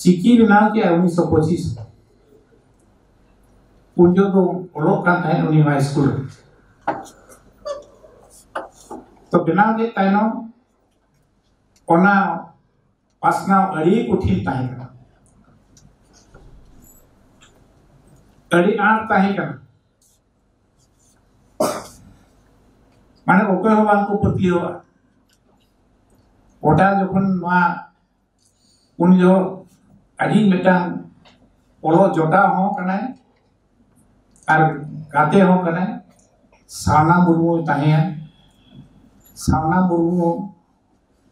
ᱪᱤᱠᱤ ᱵᱮᱱᱟᱣ ᱠᱮᱫᱼᱟ ᱩᱱᱤᱥᱥᱚ ᱯᱚᱸᱪᱤᱥ ᱩᱱ ᱡᱚᱦᱚᱜ ᱫᱚ ᱚᱞᱚᱜ ᱠᱟᱱ ᱛᱟᱦᱮᱸᱫ ᱩᱱᱤ ᱱᱚᱣᱟ ᱥᱠᱩᱞ ᱨᱮ ᱛᱚ ᱵᱮᱱᱟᱣ ᱠᱮᱫ ᱛᱟᱭᱱᱚᱢ ᱚᱱᱟ ᱠᱩᱴᱷᱤᱱ ᱛᱟᱦᱮᱸ ᱠᱟᱱᱟ ᱟᱹᱰᱤ ᱟᱸᱴ ᱛᱟᱦᱮᱸ ᱠᱟᱱᱟ ᱢᱟᱱᱮ ᱚᱠᱚᱭ ᱦᱚᱸ ᱵᱟᱝᱠᱚ ᱯᱟᱹᱛᱭᱟᱹᱣᱟ ᱜᱚᱴᱟ ᱡᱚᱠᱷᱚᱱ ᱱᱚᱣᱟ ᱩᱱ ᱡᱚᱦᱚᱜ ᱟᱹᱞᱤᱧ ᱢᱤᱫᱴᱟᱝ ᱚᱞᱚᱜ ᱡᱚᱴᱟᱣ ᱦᱚᱸ ᱠᱟᱱᱟᱭ ᱟᱨ ᱜᱟᱛᱮ ᱦᱚᱸ ᱠᱟᱱᱟᱭ ᱥᱟᱣᱱᱟ ᱢᱩᱨᱢᱩᱭ ᱛᱟᱦᱮᱸᱭᱟ ᱥᱟᱣᱱᱟ ᱢᱩᱨᱢᱩ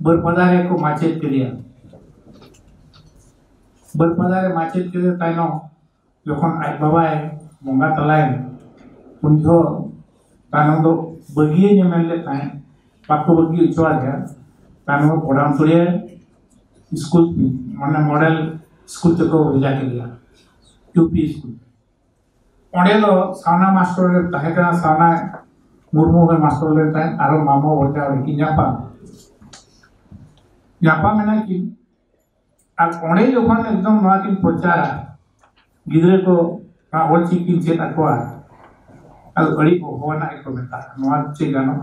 बर्फदारे को माचेत के दिया बर्फदारे माचेत कर दिया ताइनो जो आज बाबा है मुंगा तलाय उन जो ताइनो तो बगिये ने मेल लेता पाको बगिये उछवा गया ताइनो को पढ़ाम पुरे स्कूल मतलब मॉडल स्कूल तक को भेजा के दिया यूपी स्कूल उन्हें तो साना मास्टर ले ताहे का साना मुर्मू है मास्टर ले ताहे आरो मामा बोलते हैं और ज्ञापा में कि अने जो एकदम प्रचार गिरे को ओल चिकी चेद को अड़ी को हवाना को चे गो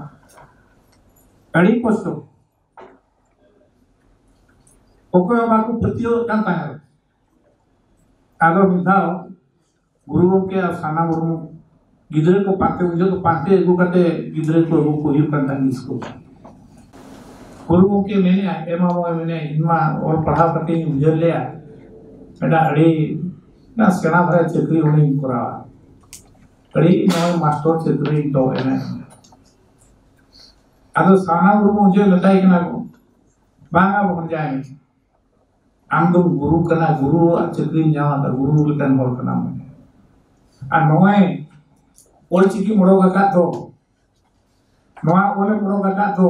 अड़ी को सो बाको पतियोगे अब मिधाओ गुरु गमे साना मुर्मू गिद्रे को पाते उजो पाते अगुक गिद्रे को अगुक इसको गुरु के मैंने एम मैंने इनमा और पढ़ा पटी उजर लिया बेटा अड़ी ना सेना भरे चक्री होने को अड़ी ना मास्टर चक्री तो एने अदो साना गुरु मुझे लता है कि ना बांगा बन जाए आम तो गुरु कना गुरु चक्री जावा तो गुरु लतन बोल कना मुझे आ नोए ओल चिकी मुड़ोगा का तो नोए ओले मुड़ोगा का तो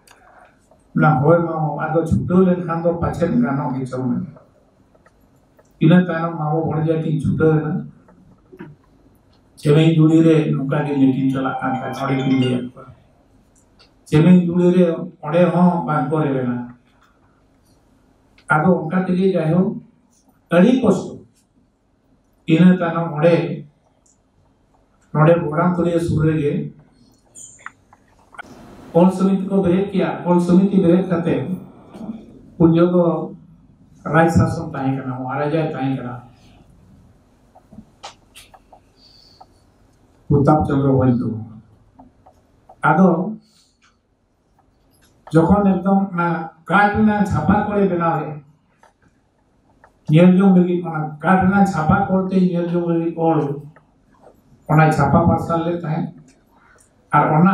લાહોરમાં મોબાઈલો છૂટો લઈને ખાંદો પાછળ ગાનો ગીચો મને ઇલા તારો માવો ભણજાતી છૂટો ને જેમે જુડી રે નુકા કે મીટિંગ ચલા કાકા છોડી કી લે જેમે જુડી રે ઓડે હો બાંકો રેવેના આદો ઓંકા તેલી જાયો અડી કોસ્તો ઇલા તાનો ઓડે નોડે બોરામ તોલે સુરેગે कौन समिति को विरोध किया कौन समिति विरोध करते उन जो राज शासन ताय करना महाराजा ताय करना उत्तम चंद्र वंतु आदो जखन एकदम काटना छापा करे बिना है नियंजो मिली पाना काटना छापा करते नियंजो मिली और ओना छापा पर साल लेता है और ओना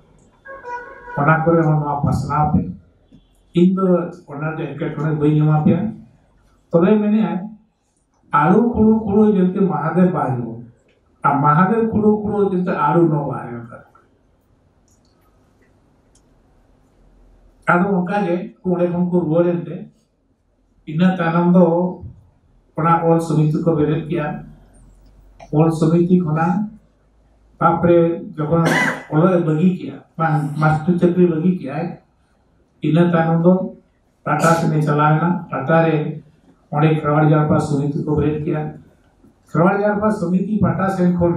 ಒಣಾಕರು ನಾವು ಫಸಲ ಆಪೆ ಇಂದು ಒಣ ಜಾಕೆಟ್ ಒಣ ಬೈ ಎಮ ಆಪೆ ತದೆ ಮೇನೆ ಆರು ಕುಡು ಕುಡು ಜಂತೆ ಮಹಾದೇವ ಬಾರಿಯೋ ಆ ಮಹಾದೇವ ಕುಡು ಕುಡು ಜಂತೆ ಆರು ನೋ ಬಾರಿಯೋ ಅದು ಒಕ್ಕಾಗೆ ಕೂಡೆ ಕೊಂಕು ರೋಡೆಂತೆ ಇನ್ನ ತಾನಂದೋ ಒಣ ಓಲ್ ಸಮಿತಿ ಕೋ ಬೆರೆಕಿಯಾ ಓಲ್ ಸಮಿತಿ ಖನಾ ತಾಪರೆ ಜಗನ ಒಳಗೆ ಬಗಿಕಿಯ ಮಾಸ್ಟರ್ ಚಕ್ರಿ ಬಗಿಕಿಯ ಇನ್ನ ತಾನೊಂದು टाटा से मैं चलाया टाटा रे और एक खरवाड़जार पास समिति को ब्रेड किया खरवाड़जार पास पाटा से खोल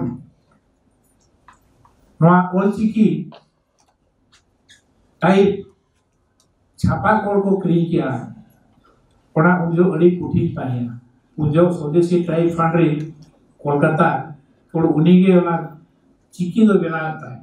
छापा कोड़ को क्रीम किया ओना उजो अड़ी कुठिन ताहिया उजो स्वदेशी टाइप फंड रही कोलकाता और उन्हीं के चिकी बना है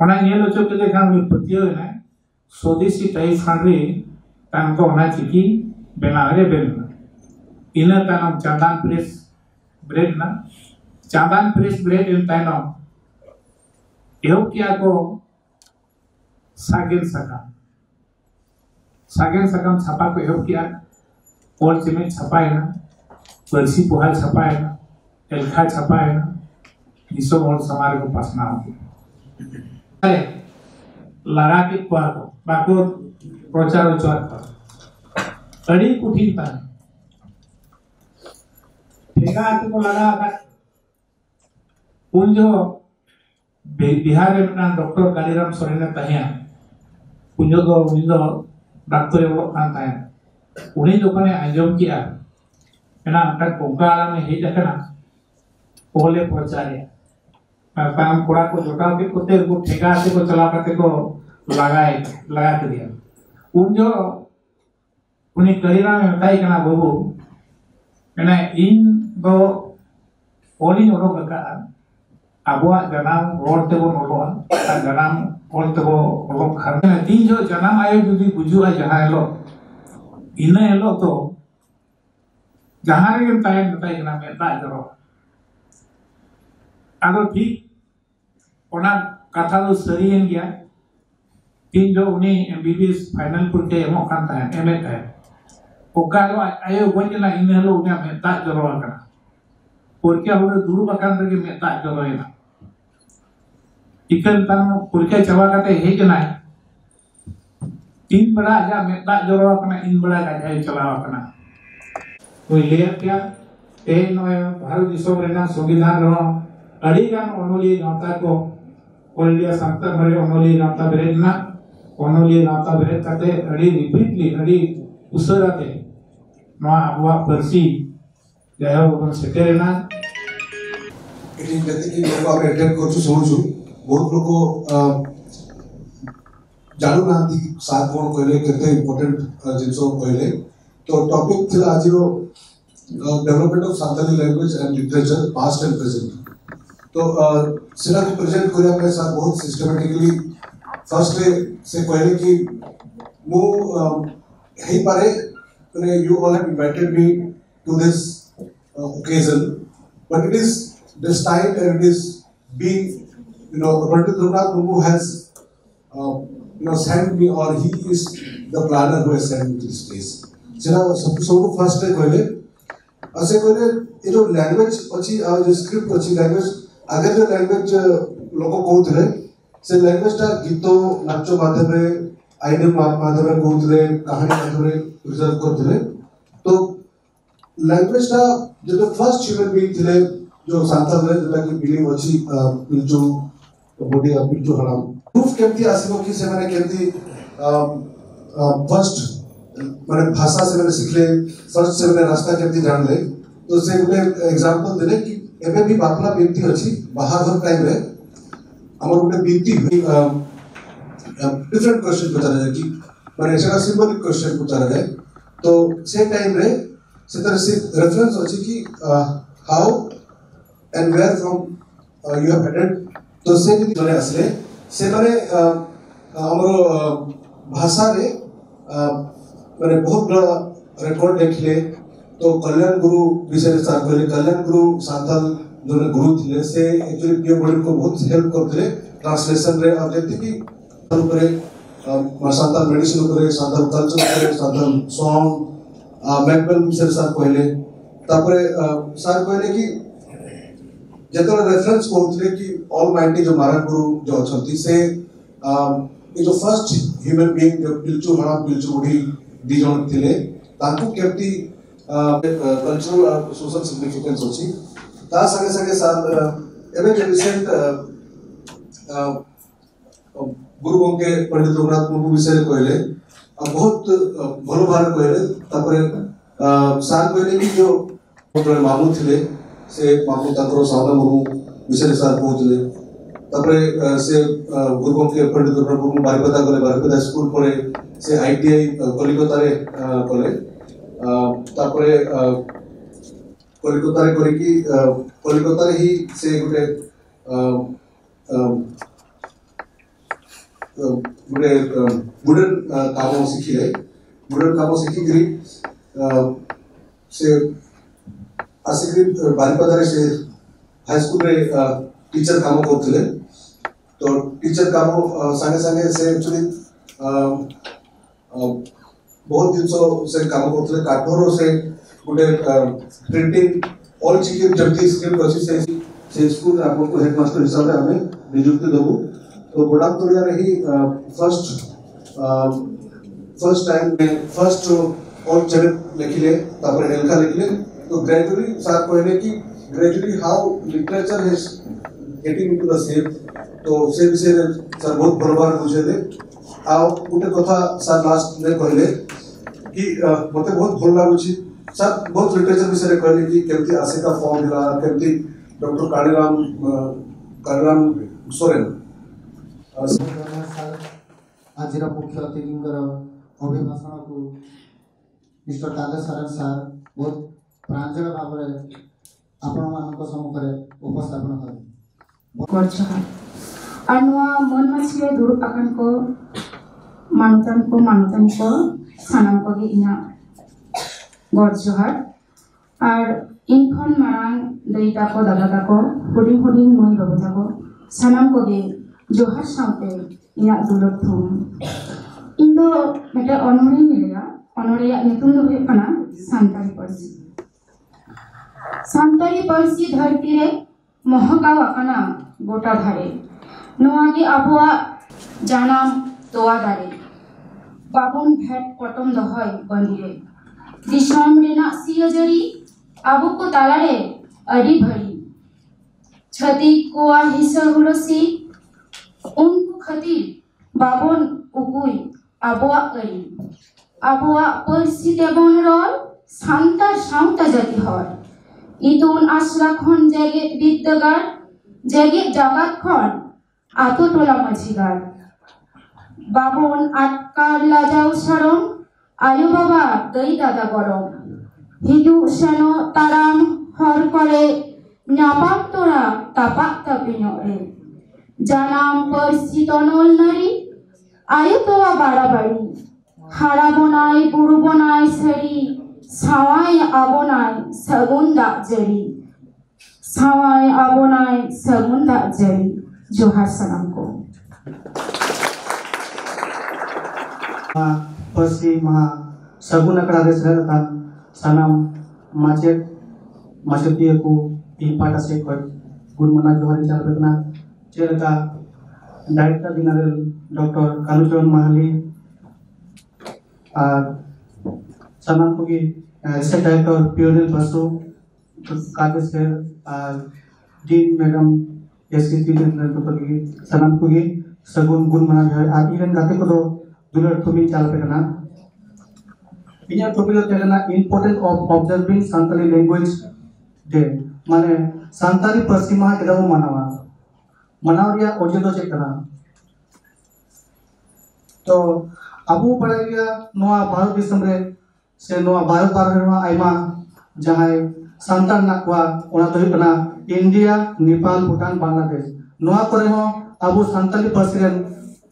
अब उन्हें को दिखाते हैं उन्हें ये लोचो के देखा उन्हें पतियो है ना स्वदेशी टाइप फांड्री ताम को उन्हें चिट्ठी बना रहे बेलना इन्हें ताम चांदान प्रेस ब्रेड ना चांदान प्रेस ब्रेड इन ताम एहो क्या को सागेन सकाम सागेन सकाम छापा को एहब किया और चिमेट छपाएगा परसी पुहाल छपाएगा एलखा छपाएगा दिसो और को पासना आते को लगा कर उन जो बिहार में डॉक्टर कालीराम सोरेन तहिया punya do unih do dokter yang kan tanya unih do kan anjom kia kena kan pungkara में ही देखना पहले पहुँचाए काम कोड़ा को जोटा के कुत्ते को ठेका से को चला करके को लगाए लगा के दिया उन जो उन्हें करीना में बताई कना बाबू मैंने इन दो ओली ओलो का abuah janam ror tebo noloan dan janam ol tebo olok karena tin jo janam ayo judi buju a jaha elo ina elo to jaha re kan tayen betai kena meta jero ado ठीक ona kata do serian gya tin jo uni MBBS final pur ke emok kan tayen emet tayen oka lo ayo gonjela ina lo nya meta jero kana porque ahora dulu bahkan lagi meta jero ina ikan tang purkai cawa kata he kena तीन बड़ा जा में दा जोरो कना इन बड़ा का जाय चलावा कना कोई लिया क्या ते नय भारत दिसोम रेना संविधान रो ಒಳ್ಳೆಯ ಸಂತ ಬರೆ ಒನ್ನೊಲಿ ನಾತ ಬೆರೆನ್ನ ಒನ್ನೊಲಿ ನಾತ ಬೆರೆ ಕತೆ ಅಡಿ ರಿಪೀಟ್ಲಿ ಅಡಿ ಉಸರತೆ ᱱᱚᱣᱟ ᱟᱵᱚᱣᱟᱜ ᱯᱟᱹᱨᱥᱤ ᱡᱟᱭᱦᱳᱠ ᱵᱚᱱ ᱥᱮᱴᱮᱨᱮᱱᱟ ᱤᱧ ᱜᱟᱛᱮ ᱠᱤ ᱱᱚᱣᱟ ᱟᱯᱮ ᱮᱴᱮᱱᱰ ᱠᱚᱨᱪᱩ ᱥᱚᱢᱚᱡᱩ बहुत लोग को जाणू ना सात कोण कहले कितने इम्पोर्टंट जिनसो कहले तो टॉपिक थी आज development of Santali language and literature past and present and present ତ ସେଟାକୁ ପ୍ରେଜେଣ୍ଟ କରିବା ପାଇଁ ସାର୍ ବହୁତ ସିଷ୍ଟମେଟିକଲି ଫାର୍ଷ୍ଟରେ ସେ କହିଲେ କି ମୁଁ ହେଇପାରେ ମାନେ you all have invited me to this occasion but it is destined and it is being you know Pandit Raghunath Murmu has uh, you know sent me or he is the planner who has sent me to this place ସେଟା ସବୁଠୁ first କହିଲେ ଆଉ ସେ କହିଲେ ଏ ଯୋଉ language ଅଛି ଆଉ ଯୋଉ ସ୍କ୍ରିପ୍ଟ ଅଛି ଲାଙ୍ଗୁଏଜ ଆଗରେ ଯୋଉ ଲାଙ୍ଗୁଏଜ ଲୋକ କହୁଥିଲେ ସେ ଲାଙ୍ଗୁଏଜଟା ଗୀତ ନାଚ ମାଧ୍ୟମରେ ଆଇନ ମାଧ୍ୟମରେ କହୁଥିଲେ କାହାଣୀ ମାଧ୍ୟମରେ ପ୍ରିଜର୍ଭ କରୁଥିଲେ ତ ଲାଙ୍ଗୁଏଜଟା ଯେତେ ଫାର୍ଷ୍ଟ ହ୍ୟୁମାନ୍ ବିଂ ଥିଲେ ଯୋଉ ସାନ୍ତାଲରେ ଯୋଉଟା କି ବିଲିଭ ଅଛି ପିଲଚୁ ବଡିଆ ପିଲଚୁ ହରାମ ପ୍ରୁଫ କେମିତି ଆସିବ କି ସେମାନେ କେମିତି ଫାର୍ଷ୍ଟ ମାନେ ଭାଷା ସେମାନେ ଶିଖିଲେ ଫାର୍ଷ୍ଟ ସେମାନେ ରାସ୍ତା କେମିତି ଜାଣିଲେ ତ ସେ ଗୋଟେ ଏକ୍ସାମ୍ପଲ ଦେଲେ କି ଏବେ ବି ବାପଲା ବିନତି ଅଛି ବାହାଘର ଟାଇମରେ ଆମର ଗୋଟେ ବିନତି ଡିଫରେଣ୍ଟ କ୍ୱେଶ୍ଚନ ପଚରାଯାଏ କି ମାନେ ସେଟା ସିମ୍ବଲିକ କ୍ୱେଶ୍ଚନ ପଚରାଯାଏ ତ ସେ ଟାଇମରେ ସେଥିରେ ସେ ରେଫରେନ୍ସ ଅଛି କି how and where from you have headed ତ ସେ ଯଦି ଜଣେ ଆସିଲେ ସେମାନେ ଆମର ଭାଷାରେ ମାନେ ବହୁତ ବଡ଼ ରେକର୍ଡ ଲେଖିଲେ ତ କଲ୍ୟାଣ ଗୁରୁ ବିଷୟରେ ସାର୍ କହିଲେ କଲ୍ୟାଣ ଗୁରୁ ସାନ୍ତାଲ ଜଣେ ଗୁରୁ ଥିଲେ ସେ ଆକ୍ଚୁଆଲି ପିଓ ବଡ଼ିଙ୍କୁ ବହୁତ ହେଲ୍ପ କରୁଥିଲେ ଟ୍ରାନ୍ସଲେସନରେ ଆଉ ଯେତିକି ଉପରେ ସାନ୍ତାଲ ମେଡିସିନ ଉପରେ ସାନ୍ତାଲ କଲଚର ଉପରେ ସାନ୍ତାଲ ସଙ୍ଗ ମ୍ୟାକବେଲ ବିଷୟରେ ସାର୍ କହିଲେ ତାପରେ ସାର୍ କହିଲେ କି ଯେତେବେଳେ ରେଫରେନ୍ସ କହୁଥିଲେ କି ଅଲ୍ ମାଇଟି ଯୋଉ ମାରା ଗୁରୁ ଯୋଉ ଅଛନ୍ତି ସେ ଏ ଯୋଉ ଫାର୍ଷ୍ଟ ହ୍ୟୁମାନ୍ ବିଙ୍ଗ ଯୋଉ ପିଲଚୁ ହଣା ପିଲଚୁ ବୁଢୀ ଦି ଜଣ ଥିଲେ ତାଙ୍କୁ କେମିତି କଲଚରାଲ ଆଉ ସୋଶାଲ ସିଗ୍ନିଫିକାନ୍ସ ଅଛି ତା ସାଙ୍ଗେ ସାଙ୍ଗେ ସାର୍ ଏବେ ଯେ ରିସେଣ୍ଟ ଗୁରୁ ବଙ୍କେ ପଣ୍ଡିତ ରଘୁନାଥ ମୁର୍ମୁ ବିଷୟରେ କହିଲେ ଆଉ ବହୁତ ଭଲ ଭାବରେ କହିଲେ ତାପରେ ସାର୍ କହିଲେ କି ଯୋଉ ଜଣେ ମାମୁଁ ଥିଲେ ସେ ମାମୁଁ ତାଙ୍କର ସାଉନା ମୁର୍ମୁ ବିଷୟରେ ସାର୍ କହୁଥିଲେ ତାପରେ ସେ ଗୁରୁ ବଙ୍କେ ପଣ୍ଡିତ ରଘୁନାଥ ମୁର୍ମୁ ବାରିପଦା ଗଲେ ବାରିପଦା ସ୍କୁଲ ପରେ ସେ ଆଇଟିଆଇ କଲିକତାରେ କଲେ ତାପରେ କଲିକତାରେ କରିକି କଲିକତାରେ ହିଁ ସେ ଗୋଟେ ଗୋଟେ ଉଡେନ୍ କାମ ଶିଖିଲେ ଉଡେନ୍ କାମ ଶିଖିକିରି ସେ ଆସିକିରି ବାରିପଦାରେ ସେ ହାଇସ୍କୁଲରେ ଟିଚର କାମ କରୁଥିଲେ ତ ଟିଚର କାମ ସାଙ୍ଗେ ସାଙ୍ଗେ ସେ ଆକ୍ଚୁଆଲି ବହୁତ ଜିନିଷ ସେ କାମ କରୁଥିଲେ କାଠର ସେ ଗୋଟେ ପ୍ରିଣ୍ଟିଂ ଅଲ୍ ଚିକି ଯେମିତି ସ୍କ୍ରିପ୍ଟ ଅଛି ସେ ସେ ସ୍କୁଲରେ ଆପଣଙ୍କୁ ହେଡମାଷ୍ଟର ହିସାବରେ ଆମେ ନିଯୁକ୍ତି ଦେବୁ तो बुढ़ाम तोड़ियारे ही फर्स्ट फर्स्ट टाइम में फर्स्ट और जगत लिखिले तापर एलका लिखिले तो ग्रेजुअली साथ कहले कि gradually how literature is getting into the safe तो से विषय सर बहुत बरबार बुझे दे ଆଉ ଗୋଟେ କଥା ସାର୍ ଲାଷ୍ଟରେ କହିଲେ କି ମୋତେ ବହୁତ ଭଲ ଲାଗୁଛି ସାର୍ ବହୁତ ଲିଟରେଚର ବିଷୟରେ କହିଲେ କି କେମିତି ଆସିକା ଫର୍ମ ହେଲା କେମିତି ଡକ୍ଟର କାଳିରାମ କାଳିରାମ ସୋରେନ ଆଜିର ମୁଖ୍ୟ ଅତିଥିଙ୍କର ଅଭିଭାଷଣକୁ ମିଷ୍ଟର କାଲେ ସରେନ ସାର୍ ବହୁତ ପ୍ରାଞ୍ଜଳ ଭାବରେ ଆପଣମାନଙ୍କ ସମ୍ମୁଖରେ ଉପସ୍ଥାପନ କରିବେ କରିଛ ଆଉ ନୂଆ ମନ ମାଛିରେ ଦୂର ପାଖଣକୁ मानतान को मानवतन को सामान को इन जोहार और इनखन मांग दई तक दादा तक हूँ हूँ मई बाबू तक सामान को जोहार साउते इन दुलत थुम इन दो सानी अनोरी पर्सी पर्सी धरती रे गोटा धारे नोआगे आबुआ ᱛᱚᱣᱟ ᱫᱟᱨᱮ ᱵᱟᱵᱚᱱ ᱵᱷᱮᱴ ᱯᱚᱴᱚᱢ ᱫᱚᱦᱚᱭ ᱵᱟᱸᱫᱤᱨᱮ ᱫᱤᱥᱚᱢ ᱨᱮᱱᱟᱜ ᱥᱤᱭᱟᱹᱡᱟᱹᱨᱤ ᱟᱵᱚ ᱠᱚ ᱛᱟᱞᱟᱨᱮ ᱟᱹᱰᱤ ᱵᱷᱟᱹᱲᱤ ᱪᱷᱟᱹᱛᱤᱠ ᱠᱚᱣᱟᱜ ᱦᱤᱥᱟᱹ ᱦᱩᱞᱟᱹᱥᱤ ᱩᱱᱠᱩ ᱠᱷᱟᱹᱛᱤᱨ ᱵᱟᱵᱚᱱ ᱩᱠᱩᱭ ᱟᱵᱚᱣᱟᱜ ᱟᱹᱨᱤ ᱟᱵᱚᱣᱟᱜ ᱯᱟᱹᱨᱥᱤ ᱛᱮᱵᱚᱱ ᱨᱚᱲ ᱥᱟᱱᱛᱟᱲ ᱥᱟᱶᱛᱟ ᱡᱟᱹᱛᱤ ᱦᱚᱲ ᱤᱛᱩᱱ ᱟᱥᱲᱟ ᱠᱷᱚᱱ ᱡᱮᱜᱮᱫ ᱵᱤᱫᱽᱫᱟᱹᱜᱟᱲ ᱡᱮᱜᱮᱫ ᱡᱟᱠᱟᱛ ᱠᱷᱚᱱ ᱟᱛᱳ ᱴᱚᱞᱟ বাবন আটকার লাজাও সারম, আয়ু বাবা গই দাদা গরম। হিদু সেন তারাম হর করে নাপাক তোরা তাপাক তাপি নরে জানাম পরসি তনল নারী, আয়ু তোয়া বাড়াবাড়ি। হারাবো নাই, বুড়বো নাই সারি সাওয়াই আবনাই সাগুন দা জারি। সাওয়াই আবনাই সাগুন দা জারি, জোহার সালাম কো। सगुन अखाड़े सेन सामान माचेद माचेदी को इन पाटा से गुणमाना जोहर चलना चलता director general doctor Kanhucharan Mahali और सामान को डायरेक्टर पियोनल बसु कागज़ सर और डीन मैडम एस सी सामान को सगुन गुणमाना जोहर और इन गाते को important observing Santali language day माने सांताली पर्सी माह केदा मनावा मनावरिया ओजे दो चेकना तो अब पढ़ाया नोआ भारत दिसम रे से नोआ भारत पार रेवा आइमा जहाय सांतान नाकवा ओना तो हिपना इंडिया नेपाल भूटान बांग्लादेश नोआ करे हो अब सांताली पर्सी रे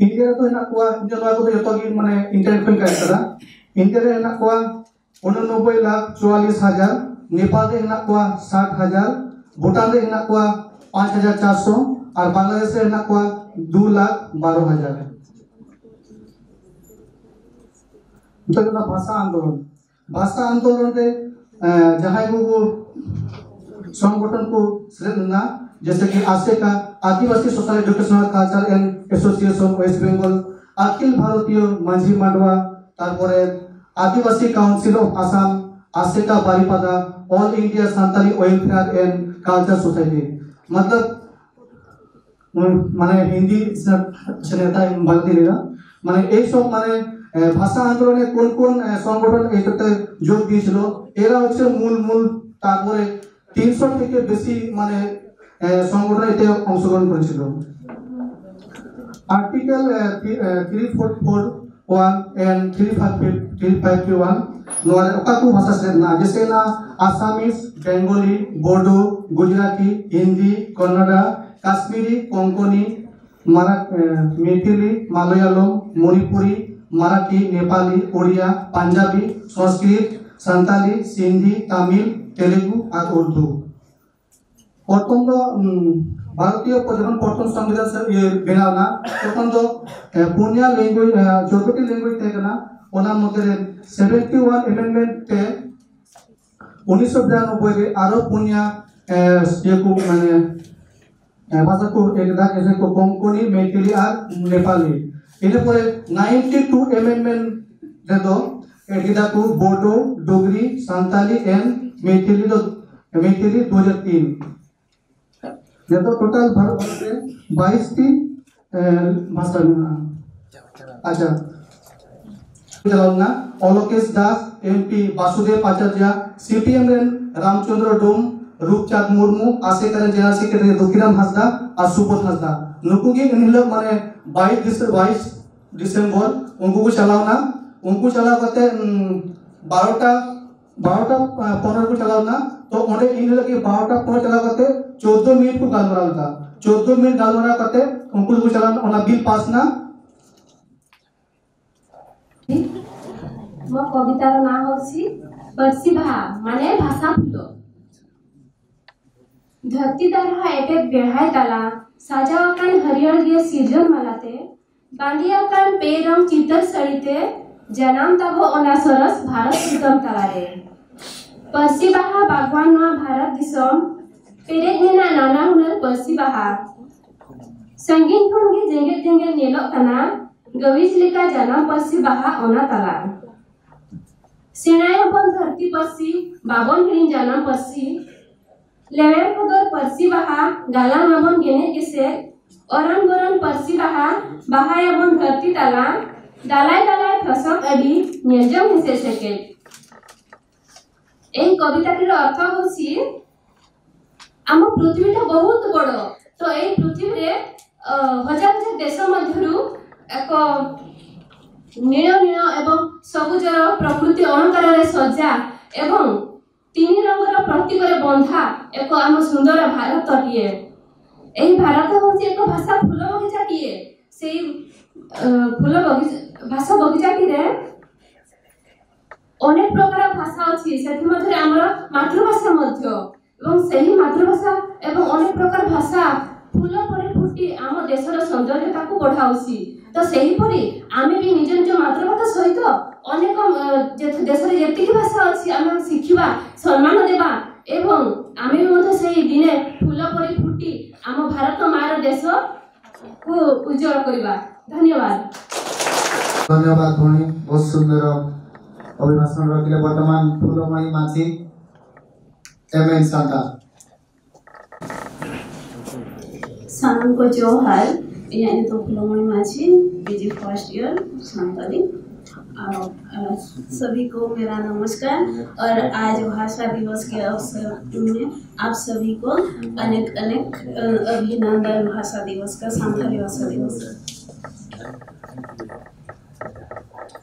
इंडिया ᱨᱮᱫᱚ ᱦᱮᱱᱟᱜ ᱠᱚᱣᱟ ᱡᱮ ᱱᱚᱣᱟ ᱠᱚᱫᱚ ᱡᱚᱛᱚ ᱜᱮ ᱢᱟᱱᱮ लाख चौवालीस हज़ार नेपाल में हेना को साठ हज़ार भूटान हेना को पाँच हज़ार चार सौ और बांग्लादेश में हेना को लाख बारह हज़ार तो भाषा आंदोलन भाषा आंदोलन रे को संगठन को सरेना जैसे कि आसे का Adivasi social educational culture and association West Bengal Akhil Bharatiya Manjhi Mandwa তারপরে Adivasi council of Assam Aseca Baripada all India Santali welfare and culture society मतलब মানে হিন্দি সেনেতা বালতি লেগা মানে এই সব মানে ভাষা আন্দোলনে কোন কোন সংগঠন এটাতে যোগ দিয়েছিল এরা হচ্ছে মূল মূল তারপরে তিনশো থেকে বেশি মানে সংগঠন এতে অংশগ্রহণ করেছিল। Article three four four one and three five three five three one ᱱᱚᱣᱟ ᱚᱠᱟᱠᱚ ᱵᱷᱟᱥᱟ ᱥᱮᱱᱟ ᱡᱮᱥᱮᱱᱟ ᱟᱥᱟᱢᱤᱥ ᱵᱮᱝᱜᱚᱞᱤ ᱵᱳᱰᱳ ᱜᱩᱡᱽᱨᱟᱴᱤ ᱦᱤᱱᱫᱤ ᱠᱚᱱᱱᱟᱰᱟ কাশ্মীরি কঙ্কনি মারা মেথিলি মালয়ালম মণিপুরি মারাঠি নেপালি ওড়িয়া পাঞ্জাবি সংস্কৃত সান্তালি সিন্ধি তামিল তেলেগু আর উর্দু প্রথমত ভারতীয় যখন প্রথম সংবিধান বেনাও না তখন তো পুনিয়া ল্যাঙ্গুয়েজ যতটি ল্যাঙ্গুয়েজ থাকে না ওনার মধ্যে সেভেন্টি ওয়ান অ্যামেন্ডমেন্টে উনিশশো বিরানব্বই রে আরও পুনিয়া ইয়েকু মানে ভাষা কো একদা এসে কো কোঙ্কনি মেইথিলি আর নেপালি এর পরে নাইনটি টু অ্যামেন্ডমেন্ট রেদো একদা কো বোডো ডোগরি সাঁওতালি এন্ড মেইথিলি মেইথিলি দু হাজার তিন ये तो टोटल भारत में बाईस की भाषा में अच्छा चलाऊँगा ओलोकेश दास एमपी वासुदेव आचार्य सीपीएम रेन रामचंद्र डोम रूपचांद मुर्मू आसेकरन जनरल सेक्रेटरी दुखीराम हासदा और सुबोध हासदा नुकु के इनहिलो माने 22 दिसंबर 22 दिसंबर उनको को चलावना उनको चलाव करते बारोटा बारोटा पंद्रह को चलावना तो ओंडे इनहिलो के बारोटा पंद्रह चलाव करते 14 मिनट को गालमरा होता 14 मिनट गालमरा करते, उनको तो चला ना बिल पास ना। मो कविता रो नाम होसी परसिभा माने भाषा फुलो धरती दर हा एक बेहाय ताला साजा अपन हरियर दिए सीज़न मलाते। बांदिया कान पे रंग सड़ीते जनाम तबो ओना सरस भारत सुतम तलारे। परसिभा बागवान नुआ भारत दिसम। ᱯᱮᱨᱮᱡ ᱞᱮᱱᱟ ᱱᱟᱱᱟ ᱦᱩᱱᱟᱹᱨ ᱯᱟᱹᱨᱥᱤ ᱵᱟᱦᱟ ᱥᱟᱺᱜᱤᱧ ᱠᱷᱚᱱ ᱜᱮ ᱡᱮᱸᱜᱮᱫ ᱡᱮᱸᱜᱮᱫ ᱧᱮᱞᱚᱜ ᱠᱟᱱᱟ ᱜᱟᱹᱣᱤᱡ ᱞᱮᱠᱟ ᱡᱟᱱᱟᱢ ᱯᱟᱹᱨᱥᱤ ᱵᱟᱦᱟ ᱚᱱᱟ ᱛᱟᱞᱟ ᱥᱮᱬᱟᱭᱟᱵᱚᱱ ᱫᱷᱟᱹᱨᱛᱤ ᱯᱟᱹᱨᱥᱤ ᱵᱟᱵᱚᱱ ᱦᱤᱲᱤᱧ ᱡᱟᱱᱟᱢ ᱯᱟᱹᱨᱥি ᱞᱮᱣᱮᱨ ᱠᱚᱫᱚᱨ ᱯᱟᱹᱨᱥᱤ ᱵᱟᱦᱟ ᱜᱟᱞᱟᱝᱟᱵᱚᱱ ᱜᱮᱱᱮᱡ ᱜᱮᱥᱮᱫ ᱚᱨᱟᱱ ᱜᱚᱨᱟᱱ ᱯᱟᱹᱨᱥᱤ ᱵᱟᱦᱟ ᱵᱟᱦᱟᱭᱟᱵᱚᱱ ᱫᱷᱟᱹᱨᱛᱤ ᱛᱟᱞᱟ ᱫᱟᱞᱟᱭ ᱫᱟᱞᱟᱭ ᱯᱷᱚᱥᱚᱵ ᱟᱹᱰᱤ ᱧᱮᱞᱡᱚᱝ ᱦᱮᱥᱮ ᱥᱮᱠᱮᱡ এই কবিতাটির অর্থ হচ্ছে ଆମ ପୃଥିବୀଟା ବହୁତ ବଡ଼। ତ ଏଇ ପୃଥିବୀରେ ହଜାର ହଜାର ଦେଶ ମଧ୍ୟରୁ ଏକ ନୀଳ ନୀଳ ଏବଂ ସବୁଜର ପ୍ରକୃତି ଅଳଙ୍କାରରେ ସଜା ଏବଂ ତିନି ରଙ୍ଗର ପ୍ରତୀକରେ ବନ୍ଧା ଏକ ଆମ ସୁନ୍ଦର ଭାରତଟିଏ। ଏହି ଭାରତ ହେଉଛି ଏକ ଭାଷା ଫୁଲ ବଗିଚାଟିଏ। ସେଇ ଫୁଲ ବଗିଚା ଭାଷା ବଗିଚାଟିରେ ଅନେକ ପ୍ରକାର ଭାଷା ଅଛି। ସେଥିମଧ୍ୟରେ ଆମର ମାତୃଭାଷା ମଧ୍ୟ। ଏବଂ ସେହି ମାତୃଭାଷା ଏବଂ ଅନେକ ପ୍ରକାର ଭାଷା ଫୁଲ ପରି ଫୁଟି ଆମ ଦେଶର ସୌନ୍ଦର୍ଯ୍ୟତାକୁ ବଢାଉଛି ତ ସେହିପରି ଆମେ ବି ନିଜ ନିଜ ମାତୃଭାଷା ସହିତ ଅନେକ ଅ, ଯେ- ଦେଶରେ ଯେତିକି ଭାଷା ଅଛି ଆମେ ଶିଖିବା ସମ୍ମାନ ଦେବା ଏବଂ ଆମେ ବି ମଧ୍ୟ ସେହି ଦିନେ ଫୁଲ ପରି ଫୁଟି ଆମ ଭାରତ ମାର ଦେଶକୁ ଉଜ୍ଜଳ କରିବା ଧନ୍ୟବାଦ ଧନ୍ୟବାଦ ଭଉଣୀ ବହୁତ ସୁନ୍ଦର ଅଭିଭାଷଣ ରଖିଲେ ବର୍ତ୍ତମାନ ଫୁଲମଣି ମାଝୀ को जोहार यानी तो फ़र्स्ट ईयर सभी को मेरा नमस्कार और आज भाषा दिवस के अवसर में आप सभी को अनेक अनेक अभिनंदन भाषा दिवस का संथाली भाषा दिवस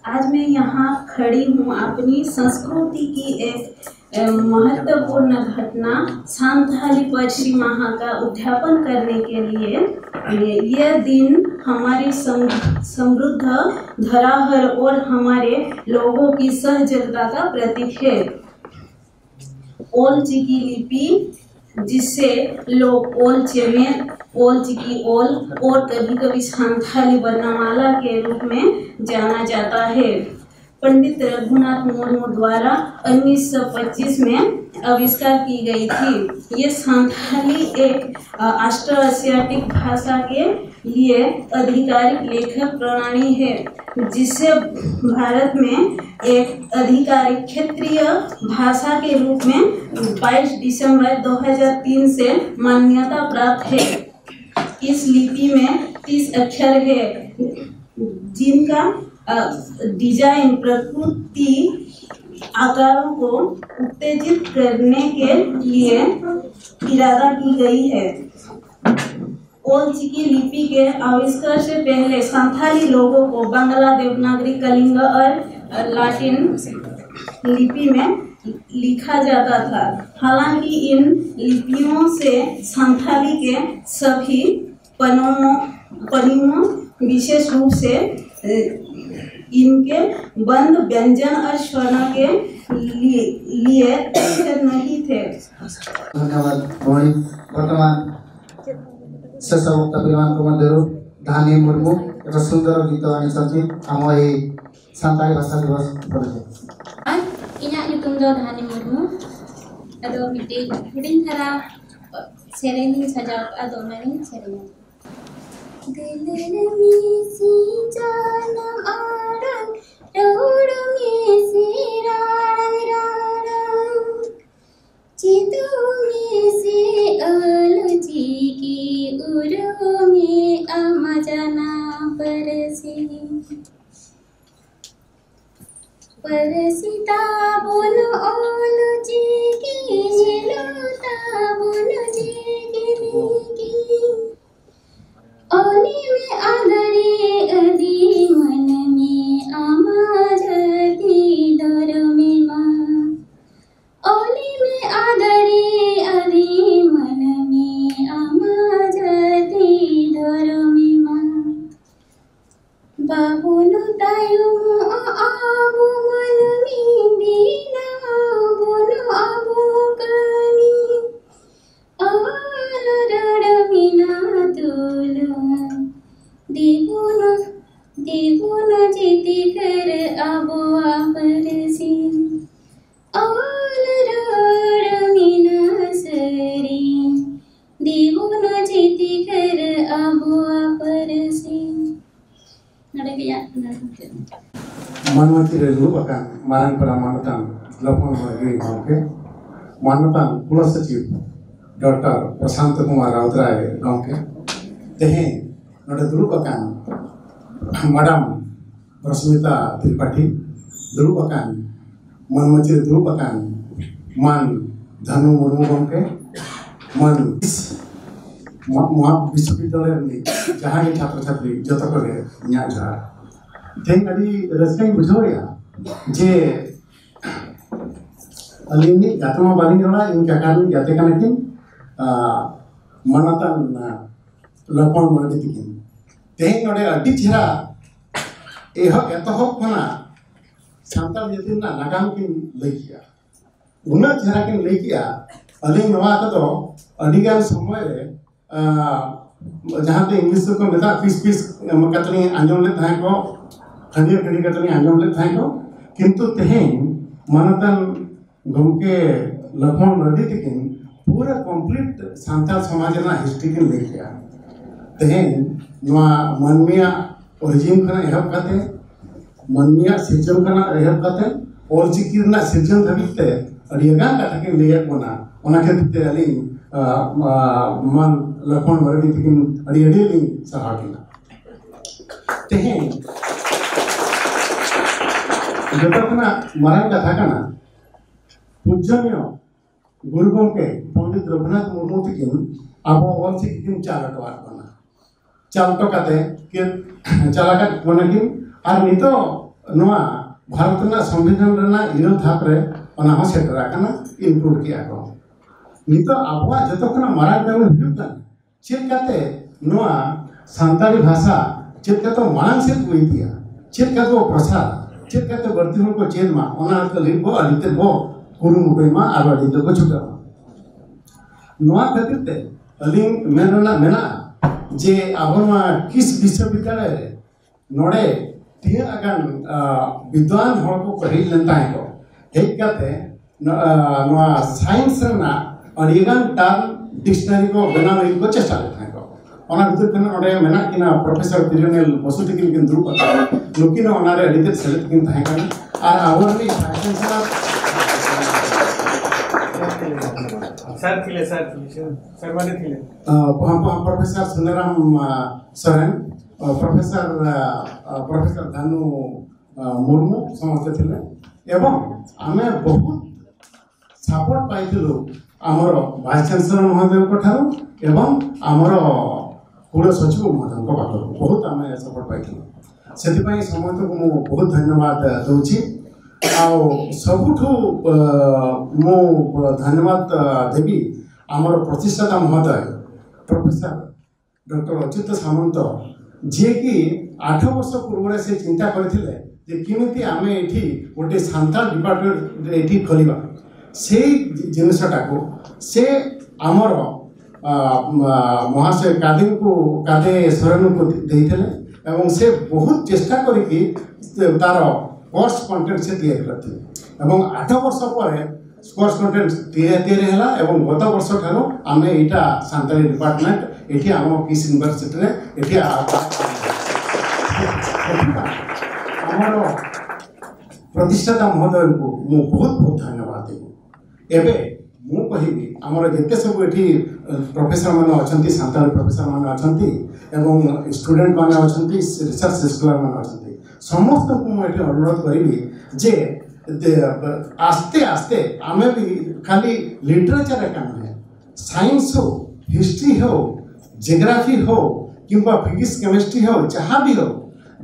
आज मैं यहाँ खड़ी हूँ अपनी संस्कृति की एक महत्वपूर्ण घटना, सांथाली पश्चिम माह का उद्यापन करने के लिए। यह दिन हमारी समृद्ध, धराहर और हमारे लोगों की सहजता का प्रतीक है। ओल जी की लिपि जिससे लोग ओल में ओल चिकी ओल और कभी कभी संथाली वर्णमाला के रूप में जाना जाता है। पंडित रघुनाथ मुर्मू द्वारा 1925 में आविष्कार की गई थी। ये संथाली एक अष्ट एशियाटिक भाषा के लिए आधिकारिक लेखक प्रणाली है जिससे भारत में एक आधिकारिक क्षेत्रीय भाषा के रूप में 22 दिसंबर 2003 से मान्यता प्राप्त है। इस लिपि में 30 अक्षर है, जिनका डिज़ाइन, प्रकृति आकारों को उत्तेजित करने के लिए इरादा की गई है। ओलची की लिपि के आविष्कार से पहले संथाली लोगों को बांग्ला देवनागरी कलिंग और लाटिन लिपि में लिखा जाता था। हालाँकि इन लिपियों से संथाली के सभी पनों, पनियों विशेष रूप से इनके बंद व्यंजन और स्वर्ण के लिए, लिए अक्षर नहीं थे ଧନ୍ୟବାଦ ଭଉଣୀ ବର୍ତ୍ତମାନ ଶେଷ ବକ୍ତା ପିଲାମାନଙ୍କ ମଧ୍ୟରୁ ଧାନି ମୁର୍ମୁ ଏକ ସୁନ୍ଦର ଗୀତ ଆଣିଛନ୍ତି ଆମ ଏହି ସାନ୍ତାଳୀ ଭାଷା ଦିବସ ଉପଲକ୍ଷେ ᱤᱧᱟᱹᱜ ᱧᱩᱛᱩᱢ ᱫᱚ ᱫᱷᱟᱱᱤ ᱢᱩᱨᱢᱩ ᱟᱫᱚ ᱢᱤᱫᱴᱤᱡ ᱦᱩᱰᱤᱧ ᱫᱷᱟᱨᱟ ᱥᱮᱨᱮᱧ ᱤᱧ ᱥᱟᱡᱟᱣ ᱠᱟᱜᱼᱟ ᱟᱫᱚ ᱚᱱᱟᱜᱤᱧ ᱥᱮᱨᱮᱧᱟ दिल में जानम आड़न रोड में से राड़न राड़न चितू से में अमजना परसी परसिता बोल ओल जी की झिलुता बोल जी की की ओली में आदरे अदी मन में आमाजती दर में माँ। ओली में आदरे अदी मन में आमाजती दर में माँ। बाबुनु तायु मन में बिना Mana tiri lupa kan, mana yang pernah mana tang, lupa mana tang, mana tang, pulas kecil. Dokter Prasanta Kumar Raudraya, dongke? Teh, noda druba kan, madam, prasmita, tripati, druba kan, man mochir druba kan, man, danu murmu donke, man, muap bisupi doler ni, jahani chatra chatri, jatuh kore, nyaja, dehain tadi, resmen bujoya, je, alim ni, jatuma bali ngerona, in kakanu, jatekan ekin, मनता लपन मे तक तेहेड़े चेहरा एहबना सानल जाति नागाम कि लैया उना चेहरा कि लैया अली समय जहाँ इंग्लिश को मेता पीस पीस आज़म को खड़ी खड़ी कतनी आज़म को किंतु तेहेन मनता गमके लखन मे तकिन पूरा कंप्लीट संताल समाज हिस्ट्री के लेखे तेहन मनमिया ओरिजिन एहब करते मनमिया सिरजन एहब करते ओरचिकी सिरजन धाबते कथा के लिया खाते अली मान लखन मरणी तक अली सहाय तेहन जो खाना मारा कथा पूजन गुरु गोके पंडित रघुनाथ मुर्मू तीन अब ऑल चिकी चाल चालक चालक मनगिन भारत संविधान इन धापे सेटर इनक्लूड किया को नित अब जो मारा चलते सानी भाषा चलते मांग से इंतिया चलते प्रसार चलते बड़ती चेदमा अलते बो कुमें आगे छुटा ᱱᱚᱣᱟ ᱠᱷᱟᱹᱛᱤᱨ ᱛᱮ ᱟᱹᱞᱤᱧ ᱢᱮᱱ ᱨᱮᱱᱟᱜ ᱢᱮᱱᱟᱜᱼᱟ ᱡᱮ ᱟᱵᱚ ᱱᱚᱣᱟ ᱠᱤᱥ ᱵᱤᱥᱥᱚ ᱵᱤᱫᱽᱫᱟᱞᱚᱭ ᱨᱮ ᱱᱚᱰᱮ ᱛᱤᱱᱟᱹᱜ ᱜᱟᱱ ᱵᱤᱫᱽᱣᱟᱱ ᱦᱚᱲ ᱠᱚ ᱦᱮᱡ ᱞᱮᱱ ᱛᱟᱦᱮᱸ ᱠᱚ ᱦᱮᱡ ᱠᱟᱛᱮ ᱱᱚᱣᱟ ᱥᱟᱭᱮᱱᱥ ᱨᱮᱱᱟᱜ ᱟᱹᱰᱤᱜᱟᱱ ᱴᱟᱨᱢ ᱰᱤᱠᱥᱱᱟᱨᱤ ᱠᱚ ᱵᱮᱱᱟᱣ ᱞᱟᱹᱜᱤᱫ ᱠᱚ ᱪᱮᱥᱴᱟ ᱞᱮᱫ ᱛᱟᱦᱮᱸ ᱠᱚ ᱚᱱᱟ ᱵᱷᱤᱛᱤᱨ ᱠᱷᱚᱱ ᱱᱚᱰᱮ ᱢᱮᱱᱟᱜ ᱠᱤᱱᱟ ᱯᱨᱚᱯᱷᱮᱥᱚᱨ ᱛᱤᱨᱚᱱᱮᱞ ᱵᱚᱥᱩ ᱛᱟᱹᱠᱤᱱ ᱠᱤᱱ ᱫᱩᱲᱩᱵ ᱟᱠᱟᱱᱟ ᱱᱩᱠᱤᱱ ᱦᱚᱸ ᱚᱱᱟᱨᱮ ᱟᱹᱰᱤ ᱛᱮᱫ ᱥᱮᱞᱮᱫ ᱠᱤᱱ ᱛᱟᱦᱮᱸ ᱠᱟᱱᱟ ᱟᱨ ᱟᱵᱚ ᱨᱤᱱᱤᱡ vice chancellor sir professor Sunaram Saran professor professor Dhanu Murmu समस्त थिले एवं आमे बहुत सपोर्ट पाइथिलु आम भाई चांसलर महोदय ठार एवं आमर कुल सचिव महोदय बहुत आम सपोर्ट पाइथिलु से समस्त को मुझे बहुत धन्यवाद दउछी ଆଉ ସବୁଠୁ ମୁଁ ଧନ୍ୟବାଦ ଦେବି ଆମର ପ୍ରତିଷ୍ଠାତା ମହୋଦୟ ପ୍ରଫେସର ଡକ୍ଟର ଅଚ୍ୟୁତ ସାମନ୍ତ ଯିଏକି ଆଠ ବର୍ଷ ପୂର୍ବରେ ସେ ଚିନ୍ତା କରିଥିଲେ ଯେ କେମିତି ଆମେ ଏଠି ଗୋଟେ ସାନ୍ତାଳ ଡିପାର୍ଟମେଣ୍ଟ ଏଠି ଖୋଲିବା। ସେଇ ଜିନିଷଟାକୁ ସେ ଆମର ମହାଶୟ କାଦେଙ୍କୁ କାଦେ ସୋରେନଙ୍କୁ ଦେଇଥିଲେ ଏବଂ ସେ ବହୁତ ଚେଷ୍ଟା କରିକି ତାର କୋର୍ସ କଣ୍ଟେଣ୍ଟ ସେ ତିଆରି କରିଥିଲେ ଏବଂ ଆଠ ବର୍ଷ ପରେ କୋର୍ସ କଣ୍ଟେଣ୍ଟ ତିଆରି ହେଲା ଏବଂ ଗତ ବର୍ଷ ଠାରୁ ଆମେ ଏଇଟା ସାନ୍ତାଳୀ ଡିପାର୍ଟମେଣ୍ଟ ଏଠି ଆମ କିସ୍ ୟୁନିଭର୍ସିଟିରେ ଏଠି ଆମର ପ୍ରତିଷ୍ଠାତା ମହୋଦୟଙ୍କୁ ମୁଁ ବହୁତ ବହୁତ ଧନ୍ୟବାଦ ଦେବି ଏବେ ମୁଁ କହିବି ଆମର ଯେତେ ସବୁ ଏଠି ପ୍ରଫେସର ମାନେ ଅଛନ୍ତି ସାନ୍ତାଳୀ ପ୍ରଫେସର ମାନେ ଅଛନ୍ତି ଏବଂ ଷ୍ଟୁଡେଣ୍ଟ ମାନେ ଅଛନ୍ତି ରିସର୍ଚ୍ଚ ସ୍କଲାର ମାନେ ଅଛନ୍ତି ସମସ୍ତଙ୍କୁ ମୁଁ ଏଠି ଅନୁରୋଧ କରିବି ଯେ ଆସ୍ତେ ଆସ୍ତେ ଆମେ ବି ଖାଲି ଲିଟରେଚର ଏକା ନୁହେଁ ସାଇନ୍ସ ହଉ ହିଷ୍ଟ୍ରି ହଉ ଜିଓଗ୍ରାଫି ହଉ କିମ୍ବା ଫିଜିକ୍ସ କେମିଷ୍ଟ୍ରି ହଉ ଯାହା ବି ହଉ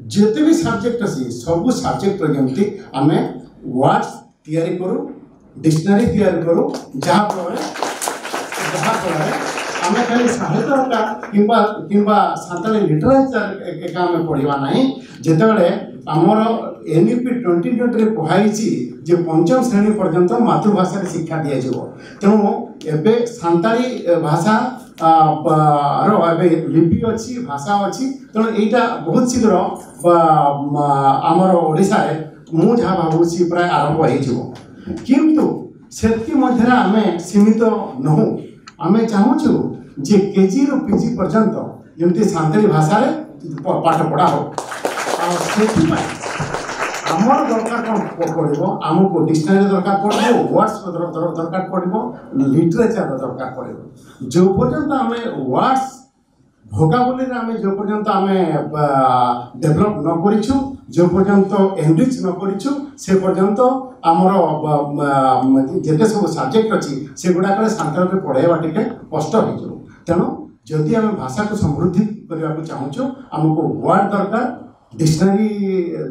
ଯେତେ ବି ସବଜେକ୍ଟ ଅଛି ସବୁ ସବଜେକ୍ଟର ଯେମିତି ଆମେ ୱାର୍ଡସ୍ ତିଆରି କରୁ ଡିକ୍ସନାରୀ ତିଆରି କରୁ ଯାହାଫଳରେ ଯାହାଫଳରେ ଆମେ ଖାଲି ସାହିତ୍ୟ ଏକା କିମ୍ବା କିମ୍ବା ସାନ୍ତାଳୀ ଲିଟରେଚର ଏକା ଆମେ ପଢ଼ିବା ନାହିଁ ଯେତେବେଳେ ଆମର ଏନ୍ ଇ ପି ଟ୍ୱେଣ୍ଟି ଟ୍ୱେଣ୍ଟିରେ କୁହାଯାଇଛି ଯେ ପଞ୍ଚମ ଶ୍ରେଣୀ ପର୍ଯ୍ୟନ୍ତ ମାତୃଭାଷାରେ ଶିକ୍ଷା ଦିଆଯିବ ତେଣୁ ଏବେ ସାନ୍ତାଳୀ ଭାଷା ର ଏବେ ଲିପି ଅଛି ଭାଷା ଅଛି ତେଣୁ ଏଇଟା ବହୁତ ଶୀଘ୍ର ଆମର ଓଡ଼ିଶାରେ ମୁଁ ଯାହା ଭାବୁଛି ପ୍ରାୟ ଆରମ୍ଭ ହେଇଯିବ କିନ୍ତୁ ସେତିକି ମଧ୍ୟରେ ଆମେ ସୀମିତ ନହୁଁ ଆମେ ଚାହୁଁଛୁ ଯେ କେଜିରୁ ପିଜି ପର୍ଯ୍ୟନ୍ତ ଯେମିତି ସାନ୍ତାଳୀ ଭାଷାରେ ପାଠ ପଢ଼ା ହଉ ଆଉ ସେଥିପାଇଁ ଆମର ଦରକାର କ'ଣ ପଡ଼ିବ ଆମକୁ ଡିକ୍ସନାରୀ ଦରକାର ପଡ଼ିବ ୱାର୍ଡ଼ସ୍ ଦରକାର ପଡ଼ିବ ଲିଟରେଚର ଦରକାର ପଡ଼ିବ ଯେଉଁ ପର୍ଯ୍ୟନ୍ତ ଆମେ ୱାର୍ଡ଼ସ୍ ଭୋକାବୁଲିରେ ଆମେ ଯେଉଁ ପର୍ଯ୍ୟନ୍ତ ଆମେ ଡେଭଲପ୍ ନ କରିଛୁ ଯେଉଁ ପର୍ଯ୍ୟନ୍ତ ଏନରିଚ୍ ନ କରିଛୁ ସେ ପର୍ଯ୍ୟନ୍ତ ଆମର ଯେତେ ସବୁ ସବଜେକ୍ଟ ଅଛି ସେଗୁଡ଼ାକରେ ସାନ୍ତରରେ ପଢ଼ାଇବା ଟିକେ କଷ୍ଟ ହେଇଯିବ ତେଣୁ ଯଦି ଆମେ ଭାଷାକୁ ସମୃଦ୍ଧି କରିବାକୁ ଚାହୁଁଛୁ ଆମକୁ ୱାର୍ଡ଼ ଦରକାର ଡିକ୍ସନାରୀ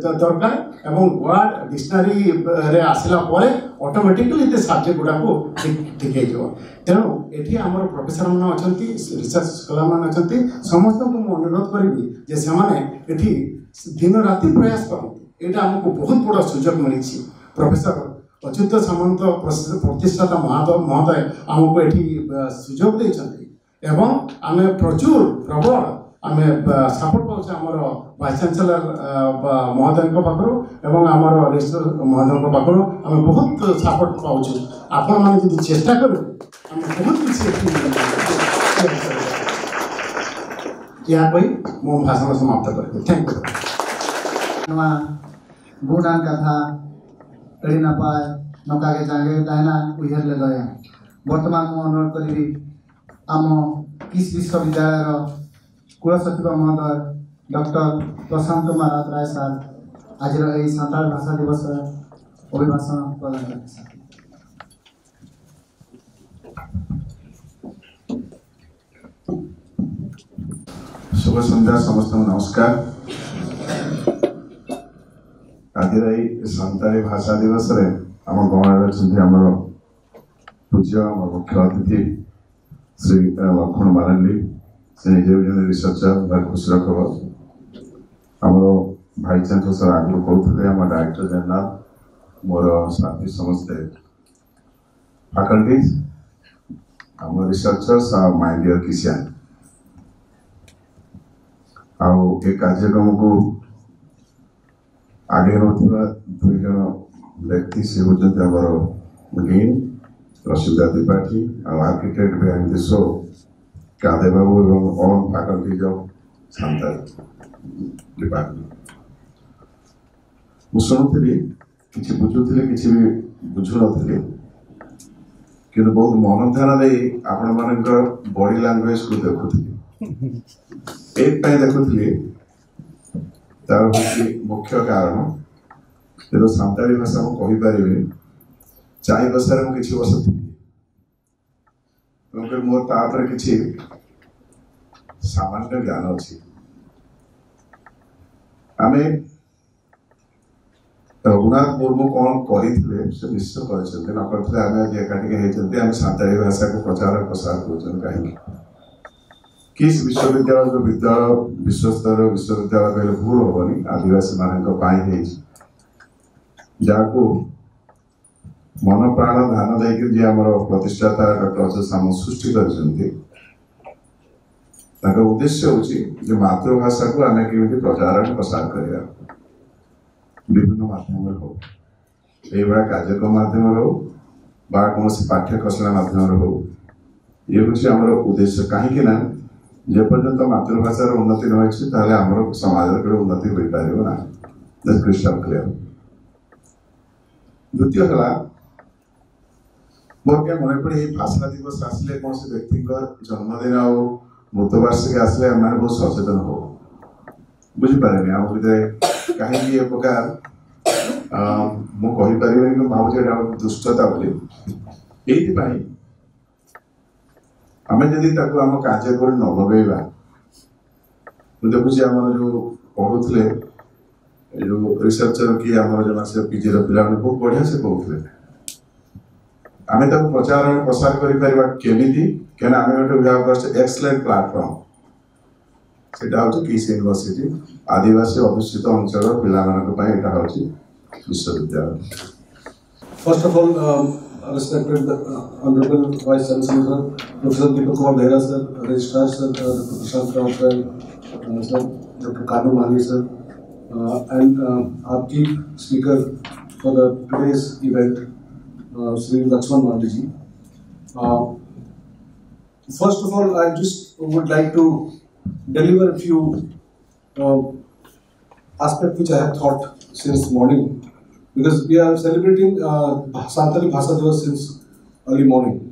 ଦରକାର ଏବଂ ୱାର୍ଡ଼ ଡିକ୍ସନାରୀରେ ଆସିଲା ପରେ ଅଟୋମେଟିକାଲି ସେ ସବଜେକ୍ଟ ଗୁଡ଼ାକୁ ଠିକ୍ ହେଇଯିବ। ତେଣୁ ଏଠି ଆମର ପ୍ରଫେସରମାନେ ଅଛନ୍ତି ରିସର୍ଚ୍ଚ ସ୍କଲାରମାନେ ଅଛନ୍ତି ସମସ୍ତଙ୍କୁ ମୁଁ ଅନୁରୋଧ କରିବି ଯେ ସେମାନେ ଏଠି ଦିନ ରାତି ପ୍ରୟାସ କରନ୍ତି। ଏଇଟା ଆମକୁ ବହୁତ ବଡ଼ ସୁଯୋଗ ମିଳିଛି। ପ୍ରଫେସର ଅଚ୍ୟୁତ ସାମନ୍ତ ପ୍ରତିଷ୍ଠାତା ମହୋଦୟ ଆମକୁ ଏଠି ସୁଯୋଗ ଦେଇଛନ୍ତି। ଏବଂ ଆମେ ପ୍ରଚୁର ପ୍ରବଳ ଆମେ ସପୋର୍ଟ ପାଉଛୁ ଆମର ଭାଇସ୍ ଚାନ୍ସେଲର ମହୋଦୟଙ୍କ ପାଖରୁ ଏବଂ ଆମର ରେଜିଷ୍ଟ୍ରାର ମହୋଦୟଙ୍କ ପାଖରୁ ଆମେ ବହୁତ ସପୋର୍ଟ ପାଉଛୁ ଆପଣମାନେ ଯଦି ଚେଷ୍ଟା କରିବେ ଆମେ ବହୁତ କିଛି ଏହା କହି ମୁଁ ଭାଷଣ ସମାପ୍ତ କରିବି ଥ୍ୟାଙ୍କ ୟୁ ᱱᱚᱣᱟ ᱜᱩᱱᱟᱱ ᱠᱟᱛᱷᱟ ᱟᱹᱰᱤ ᱱᱟᱯᱟᱭ ᱱᱚᱝᱠᱟ ᱜᱮ ᱡᱟᱸᱜᱮ ᱛᱟᱦᱮᱱᱟ ᱩᱭᱦᱟᱹᱨ ᱞᱮ ᱫᱚᱦᱚᱭᱟ ବର୍ତ୍ତମାନ ମୁଁ ଅନୁରୋଧ କରିବି ଆମ କିସ୍ ବିଶ୍ୱବିଦ୍ୟାଳୟର କୁଳସଚିବ ମହୋଦୟ ଡକ୍ଟର ପ୍ରଶାନ୍ତ କୁମାର ରାୟ ସାର୍ ଆଜିର ଏହି ସାନ୍ତାଳ ଭାଷା ଦିବସର ଅଭିଭାଷଣ ପ୍ରଦାନ କରିବେ ସାର୍ ଶୁଭ ସନ୍ଧ୍ୟା ସମସ୍ତଙ୍କୁ ନମସ୍କାର ଆଜିର ଏଇ ସାନ୍ତାଳୀ ଭାଷା ଦିବସରେ ଆମ ଗହଣରେ ଅଛନ୍ତି ଆମର ପୂଜ୍ୟ ଆମର ମୁଖ୍ୟ ଅତିଥି ଶ୍ରୀ ଲକ୍ଷ୍ମଣ ମାରାଣ୍ଡି ସେ ନିଜେ ବି ଜଣେ ରିସର୍ଚ୍ଚର ଭାରି ଖୁସିର ଖବର ଆମର ଭାଇସ୍ ଚାନ୍ସେଲର ସାର୍ ଆଗରୁ କହୁଥିଲେ ଆମ ଡାଇରେକ୍ଟର ଜେନେରାଲ ମୋର ସାଥୀ ସମସ୍ତେ ଫାକଲ୍ଟିଜ୍ ଆମ ରିସର୍ଚ୍ଚର୍ସ ଆଉ ମାଇ ଡିୟର କିସିଆନ୍ ଆଉ ଏ କାର୍ଯ୍ୟକ୍ରମକୁ ଆଗେଇ ନେଉଥିବା ଦୁଇ ଜଣ ବ୍ୟକ୍ତି ସେ ହେଉଛନ୍ତି ଆମର ଡିନ୍ ରସିଦା ତ୍ରିପାଠୀ ଆଉ ଆର୍କିଟେକ୍ଟ ବିହାଇଣ୍ଡ ଦି ଶୋ କାଦେ ବାବୁ ଏବଂ all faculties of Santal department ମୁଁ ଶୁଣୁଥିଲି କିଛି ବୁଝୁଥିଲି କିଛି ବି ବୁଝୁନଥିଲି କିନ୍ତୁ ବହୁତ ମନ ଧ୍ୟାନ ଦେଇ ଆପଣମାନଙ୍କର ବଡି ଲାଙ୍ଗୁଏଜକୁ ଦେଖୁଥିଲି ଏଇଥିପାଇଁ ଦେଖୁଥିଲି ତାର ହେଉଛି ମୁଖ୍ୟ କାରଣ ଯେହେତୁ ସାନ୍ତାଳୀ ଭାଷା ମୁଁ କହିପାରିବି ଚାରି ବର୍ଷରେ ମୁଁ କିଛି ବର୍ଷ ଥିଲି ତେଣୁକରି ମୋର ତା ଉପରେ କିଛି ସାମାନ୍ୟ ଜ୍ଞାନ ଅଛି ଆମେ ରଘୁନାଥ ମୁର୍ମୁ କ'ଣ କରିଥିଲେ ସେ ନିଶ୍ଚୟ କରିଛନ୍ତି ନ କରିଥିଲେ ଆମେ ଆଜି ଏକାଠିକି ହେଇଛନ୍ତି ଆମେ ସାନ୍ତାଳୀ ଭାଷାକୁ ପ୍ରଚାର ପ୍ରସାର କରୁଛନ୍ତି କାହିଁକି କିସ୍ ବିଶ୍ୱବିଦ୍ୟାଳୟ ଯେଉଁ ବିଦ୍ୟାଳୟ ବିଶ୍ୱସ୍ତରୀୟ ବିଶ୍ୱବିଦ୍ୟାଳୟ କହିଲେ ଭୁଲ ହବନି ଆଦିବାସୀମାନଙ୍କ ପାଇଁ ହେଇଛି ଯାହାକୁ ମନ ପ୍ରାଣ ଧ୍ୟାନ ଦେଇକି ଯିଏ ଆମର ପ୍ରତିଷ୍ଠାତା ଡକ୍ଟର ଅଚ୍ୟୁତ ସାମନ୍ତ ସୃଷ୍ଟି କରିଛନ୍ତି ତାଙ୍କ ଉଦ୍ଦେଶ୍ୟ ହେଉଛି ଯେ ମାତୃଭାଷାକୁ ଆମେ କେମିତି ପ୍ରଚାର ପ୍ରସାର କରିବା ବିଭିନ୍ନ ମାଧ୍ୟମରେ ହଉ ଏଇଭଳିଆ କାର୍ଯ୍ୟକ୍ରମ ମାଧ୍ୟମରେ ହଉ ବା କୌଣସି ପାଠ୍ୟ ଖସଡ଼ା ମାଧ୍ୟମରେ ହଉ ଇଏ ହେଉଛି ଆମର ଉଦ୍ଦେଶ୍ୟ କାହିଁକି ନା ଯେପର୍ଯ୍ୟନ୍ତ ମାତୃଭାଷାର ଉନ୍ନତି ନ ହୋଇଛି ତାହେଲେ ଆମର ସମାଜର କେବେ ଉନ୍ନତି ହୋଇପାରିବ ନାହିଁ କ୍ରିଷ୍ଟାଲ କ୍ଲିୟର ଦ୍ୱିତୀୟ ହେଲା ମୋର କେ ମନେ ପଡ଼େ ଏଇ ଭାଷା ଦିବସ ଆସିଲେ କୌଣସି ବ୍ୟକ୍ତିଙ୍କ ଜନ୍ମଦିନ ଆଉ ମୃତ୍ୟୁବାର୍ଷିକୀ ଆସିଲେ ଆମେ ବହୁତ ସଚେତନ ହଉ ବୁଝିପାରେନି ଆମ ଭିତରେ କାହିଁକି ଏ ପ୍ରକାର ମୁଁ କହିପାରିବିନି କିନ୍ତୁ ଭାବୁଛି ଏଇଟା ଗୋଟେ ଦୁଷ୍ଟତା ବୋଲି ଏଇଥିପାଇଁ ଆମେ ଯଦି ତାକୁ ଆମ କାର୍ଯ୍ୟ କରି ନ ଲଗେଇବା ମୁଁ ଦେଖୁଛି ଆମର ଯେଉଁ ପଢ଼ୁଥିଲେ ଯେଉଁ ରିସର୍ଚ୍ଚର କି ଆମର ଯେଉଁ ସେ ପିଜିର ପିଲାମାନେ ବହୁତ ବଢ଼ିଆ ସେ କହୁଥିଲେ ଆମେ ତାକୁ ପ୍ରଚାର ପ୍ରସାର କରିପାରିବା କେମିତି କାହିଁକିନା ଆମେ ଗୋଟେ we have got excellent platform ସେଟା ହେଉଛି କିସ୍ ୟୁନିଭର୍ସିଟି ଆଦିବାସୀ ଅଧୁଷିତ ଅଞ୍ଚଳର ପିଲାମାନଙ୍କ ପାଇଁ ଏଇଟା ହେଉଛି ବିଶ୍ୱବିଦ୍ୟାଳୟ First of all, um, respected uh, Honorable Vice Chancellor, Professor Deepak Kumar Behra, sir, Registrar, sir, uh, Dr. Prashant Rao, sir, uh, sir, Dr. Kanu Mali, sir, uh, and uh, our chief speaker for the today's event, uh, Sri Lakshman Mandiji. Uh, first of all, I just would like to deliver a few uh, aspect which I have thought since morning because we are celebrating uh, Santali Bhasa since early morning.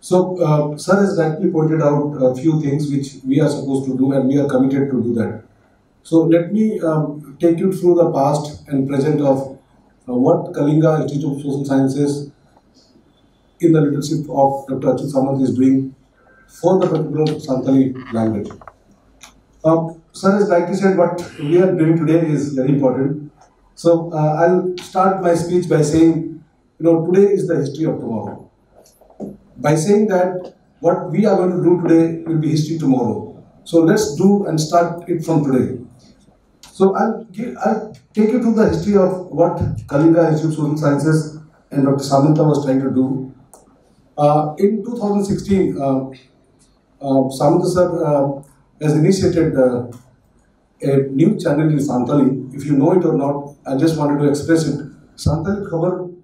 So, uh, Sir has rightly pointed out a few things which we are supposed to do and we are committed to do that. So, let me um, take you through the past and present of uh, what Kalinga Institute of Social Sciences in the leadership of Dr. Achut Samant is doing for the particular Santali language. Um, sir has rightly said what we are doing today is very important. So uh, I'll start my speech by saying, you know, today is the history of tomorrow. By saying that what we are going to do today will be history tomorrow. So let's do and start it from today. So I'll, give, I'll take you to the history of what Kalinga Institute of Social Sciences and Dr. Samanta was trying to do. Uh, in 2016, uh, uh, sir uh, has initiated uh, a new channel in Santali. If you know it or not, I just wanted to express it. Santali Khabar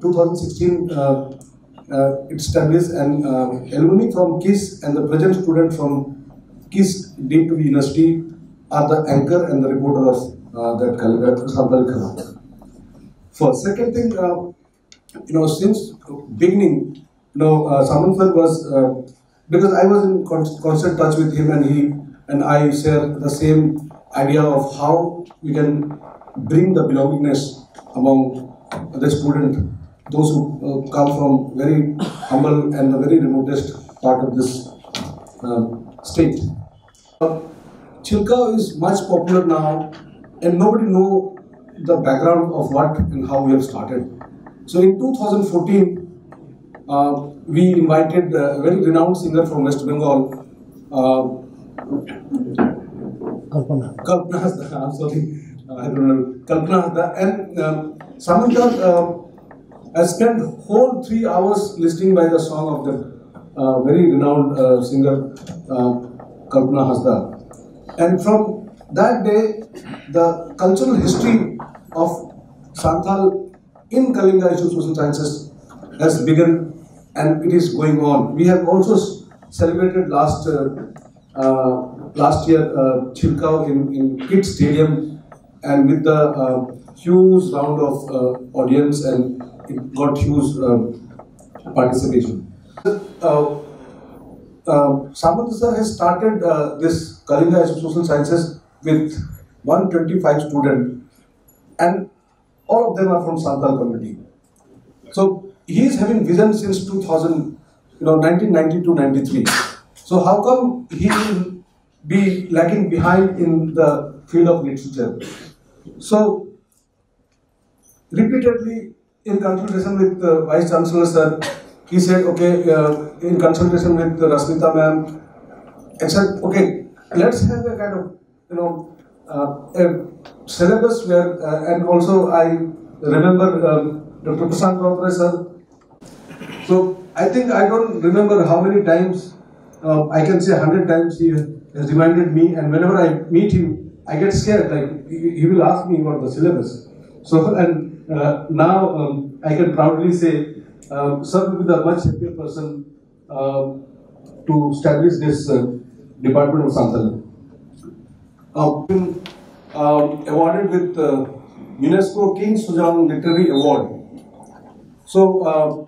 2016 uh, it established an alumni from KISS and the present student from KISS Deep to the University are the anchor and the reporter of uh, that Santali Khabar. First, second thing, uh, you know, since beginning, you know, uh, was uh, because I was in con- constant touch with him and he and I share the same idea of how we can bring the belongingness among the student, those who uh, come from very humble and the very remotest part of this um, state. Chilka is much popular now and nobody know the background of what and how we have started. So in 2014, uh, we invited a very renowned singer from West Bengal, uh, Kalpana. Kalpana Hasda, I'm sorry, uh, I don't know, Kalpana Hasda, and um, Samantha uh, has spent whole three hours listening by the song of the uh, very renowned uh, singer uh, Kalpana Hasda. And from that day, the cultural history of Santhal in Kalinga Social Sciences has begun and it is going on. We have also celebrated last uh, uh, last year uh, Chilkau in, in Kid Stadium and with the uh, huge round of uh, audience and it got huge um, participation. Uh, uh, Samant sir has started uh, this Kalinga Institute of Social Sciences with 125 students and all of them are from Santal community. So he is having vision since 2000, you know, 1992-93. So how come he will be lagging behind in the field of literature? So repeatedly in consultation with the Vice Chancellor sir, he said, okay, uh, in consultation with uh, Rasmita ma'am, and said, okay, let's have a kind of, you know, uh, a syllabus where, uh, and also I remember um, Dr. Rautre sir. So I think I don't remember how many times, uh, I can say hundred times he has reminded me, and whenever I meet him, I get scared. Like he will ask me about the syllabus. So and uh, now um, I can proudly say, um, sir will be the much happier person um, to establish this uh, department of Santal. Uh, been um, awarded with uh, UNESCO King Sujong Literary Award. So uh,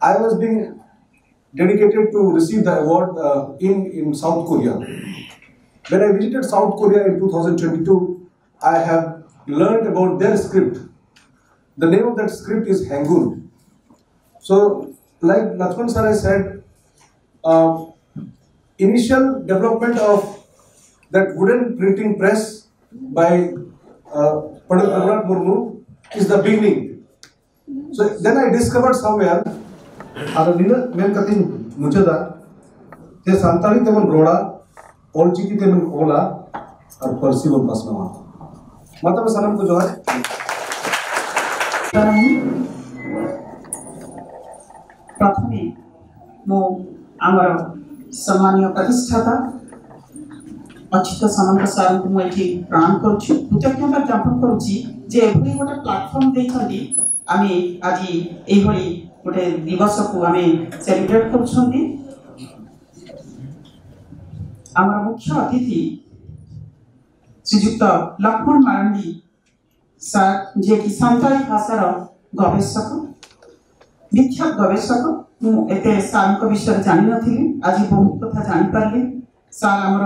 I was being dedicated to receive the award uh, in, in South Korea. When I visited South Korea in 2022, I have learned about their script. The name of that script is Hangul. So, like Lakshman sir has said, uh, initial development of that wooden printing press by uh, Prabhat Murmu is the beginning. So then I discovered somewhere, ada nina men katin mujada, te santali teman roda, olchiki teman ola, और पर्सी बम पास में मतलब सनम को जो है प्रथमे मो आमर ସମ୍ମାନୀୟ ପ୍ରତିଷ୍ଠାତା ଅଚ୍ୟୁତ ସାମନ୍ତ ସାର୍ଙ୍କୁ ମୁଁ ଏଠି ପ୍ରଣାମ କରୁଛି କୃତଜ୍ଞତା ଜ୍ଞାପନ କରୁଛି ଯେ ଏଭଳି ଗୋଟେ ପ୍ଲାଟଫର୍ମ ଦେଇଛନ୍ତି ଆମେ ଆଜି ଏଇଭଳି ଗୋଟେ ଦିବସକୁ ଆମେ ସେଲିବ୍ରେଟ୍ କରୁଛନ୍ତି ଆମର ମୁଖ୍ୟ ଅତିଥି ଶ୍ରୀଯୁକ୍ତ ଲକ୍ଷ୍ମଣ ମାରାଣ୍ଡି ସାର୍ ଯିଏକି ସାନ୍ତାଳୀ ଭାଷାର ଗବେଷକ বিখ্যাত গবেষক। মু এতে স্যারঙ্ক বিষয়ে জানিনথিলি আজ বহু কথা জানিপারি স্যার আমার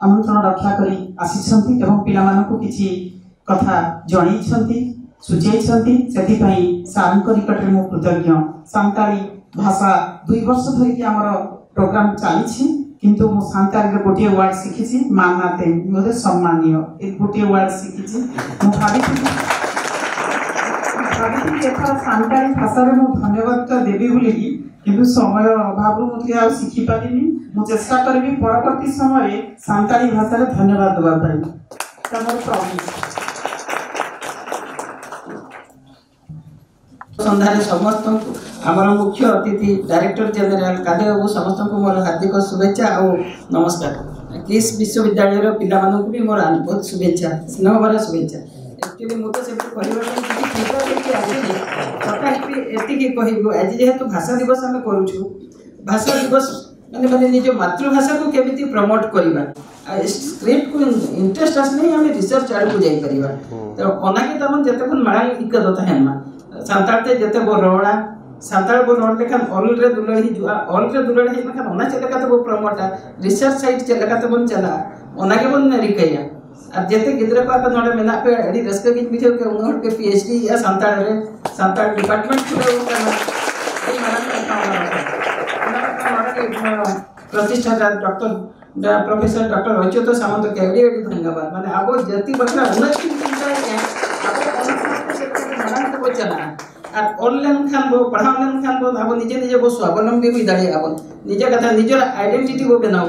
আমন্ত্রণ রক্ষা করে আসিছেন এবং পিলামানকু কিছু কথা জনাইছেন সুচাইছেন সেপাই স্যারঙ্ক নিকটে মু কৃতজ্ঞ সাঁতাড়ি ভাষা দুই বর্ষ ধরিকি আমার প্রোগ্রাম চালিছি কিন্তু মু সাঁতাড়ির গোটিয়ে ওয়ার্ড শিখিছি মান্নাতে মধ্যে সম্মানীয় এর গোটিয়ে ওয়ার্ড শিখিছি মু ভাবিছি ଭାବିଥିଲି ଏଥର ସାନ୍ତାଳୀ ଭାଷାରେ ମୁଁ ଧନ୍ୟବାଦ ଦେବି ବୋଲିକି କିନ୍ତୁ ସମୟ ଅଭାବରୁ ମୁଁ ଟିକେ ଆଉ ଶିଖିପାରିନି ମୁଁ ଚେଷ୍ଟା କରିବି ପରବର୍ତ୍ତୀ ସମୟରେ ସାନ୍ତାଳୀ ଭାଷାରେ ଧନ୍ୟବାଦ ଦେବା ପାଇଁ ତମର ପ୍ରମିସ ସନ୍ଧ୍ୟାରେ ସମସ୍ତଙ୍କୁ ଆମର ମୁଖ୍ୟ ଅତିଥି ଡାଇରେକ୍ଟର ଜେନେରାଲ କାଦେ ବାବୁ ସମସ୍ତଙ୍କୁ ମୋର ହାର୍ଦ୍ଦିକ ଶୁଭେଚ୍ଛା ଆଉ ନମସ୍କାର କିସ୍ ବିଶ୍ୱବିଦ୍ୟାଳୟର ପିଲାମାନଙ୍କୁ ବି ମୋର ବହୁତ ଶୁଭେଚ୍ଛା ସ୍ନେହଭରା ଶୁଭେଚ୍ଛା ଆକ୍ଚୁଆଲି ମୁଁ ତ ସେମିତି କହିବା ପାଇଁ କିଛି भाषा दिवस कर को कमी प्रमोट करवा स्क्रिप्ट को इंटरेस्ट आसने आम रिसर्च आड़ को जापर तेनाली तमाम जिते माड़ इकदत हेमा सांताल जिते बो रहा सांताल बो रहा अल्रे दुलड़ी जुआ अल्रे दुलड़ी चलका प्रमोटा रिसर्च सैट चलका चला रिकाया अब जेते गिद्रे को अपन नोडे मेना पे एडी रस्क के बीच मिथे के उनोड के पीएचडी या संताल रे, संताल डिपार्टमेंट छु रे उका मना के काम ना प्रतिष्ठा doctor professor doctor Rochit Samant के एडी एडी धन्यवाद। माने आगो जति बखरा उन्नत के आगो मना के पहुँचना ऑनलाइन खान बो पढ़ाऑनलाइन खान बो आगो निजे निजे बो स्वावलंबी हुई दाड़ी आगो निजे कथा निजे आइडेंटिटी बो बनाओ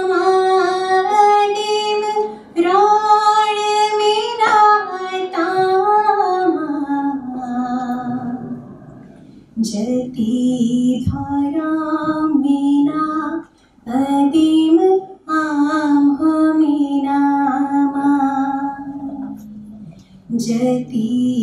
जति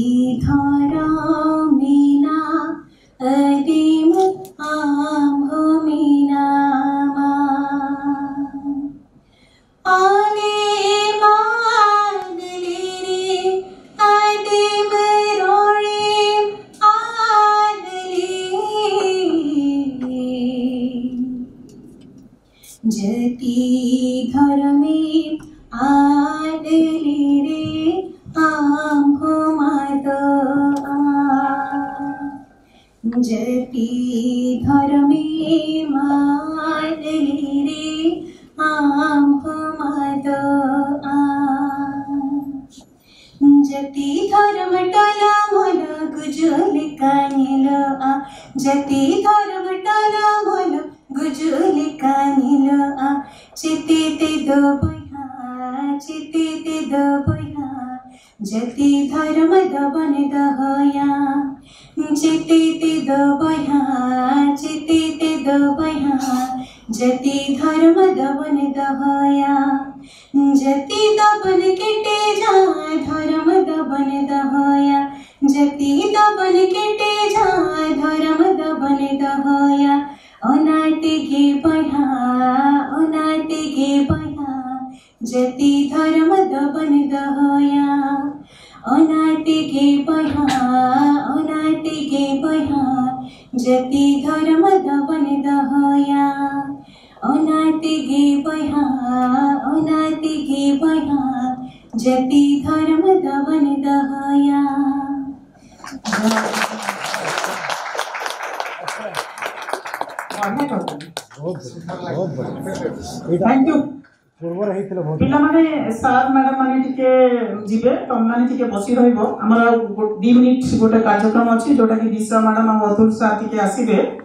ଗୋ-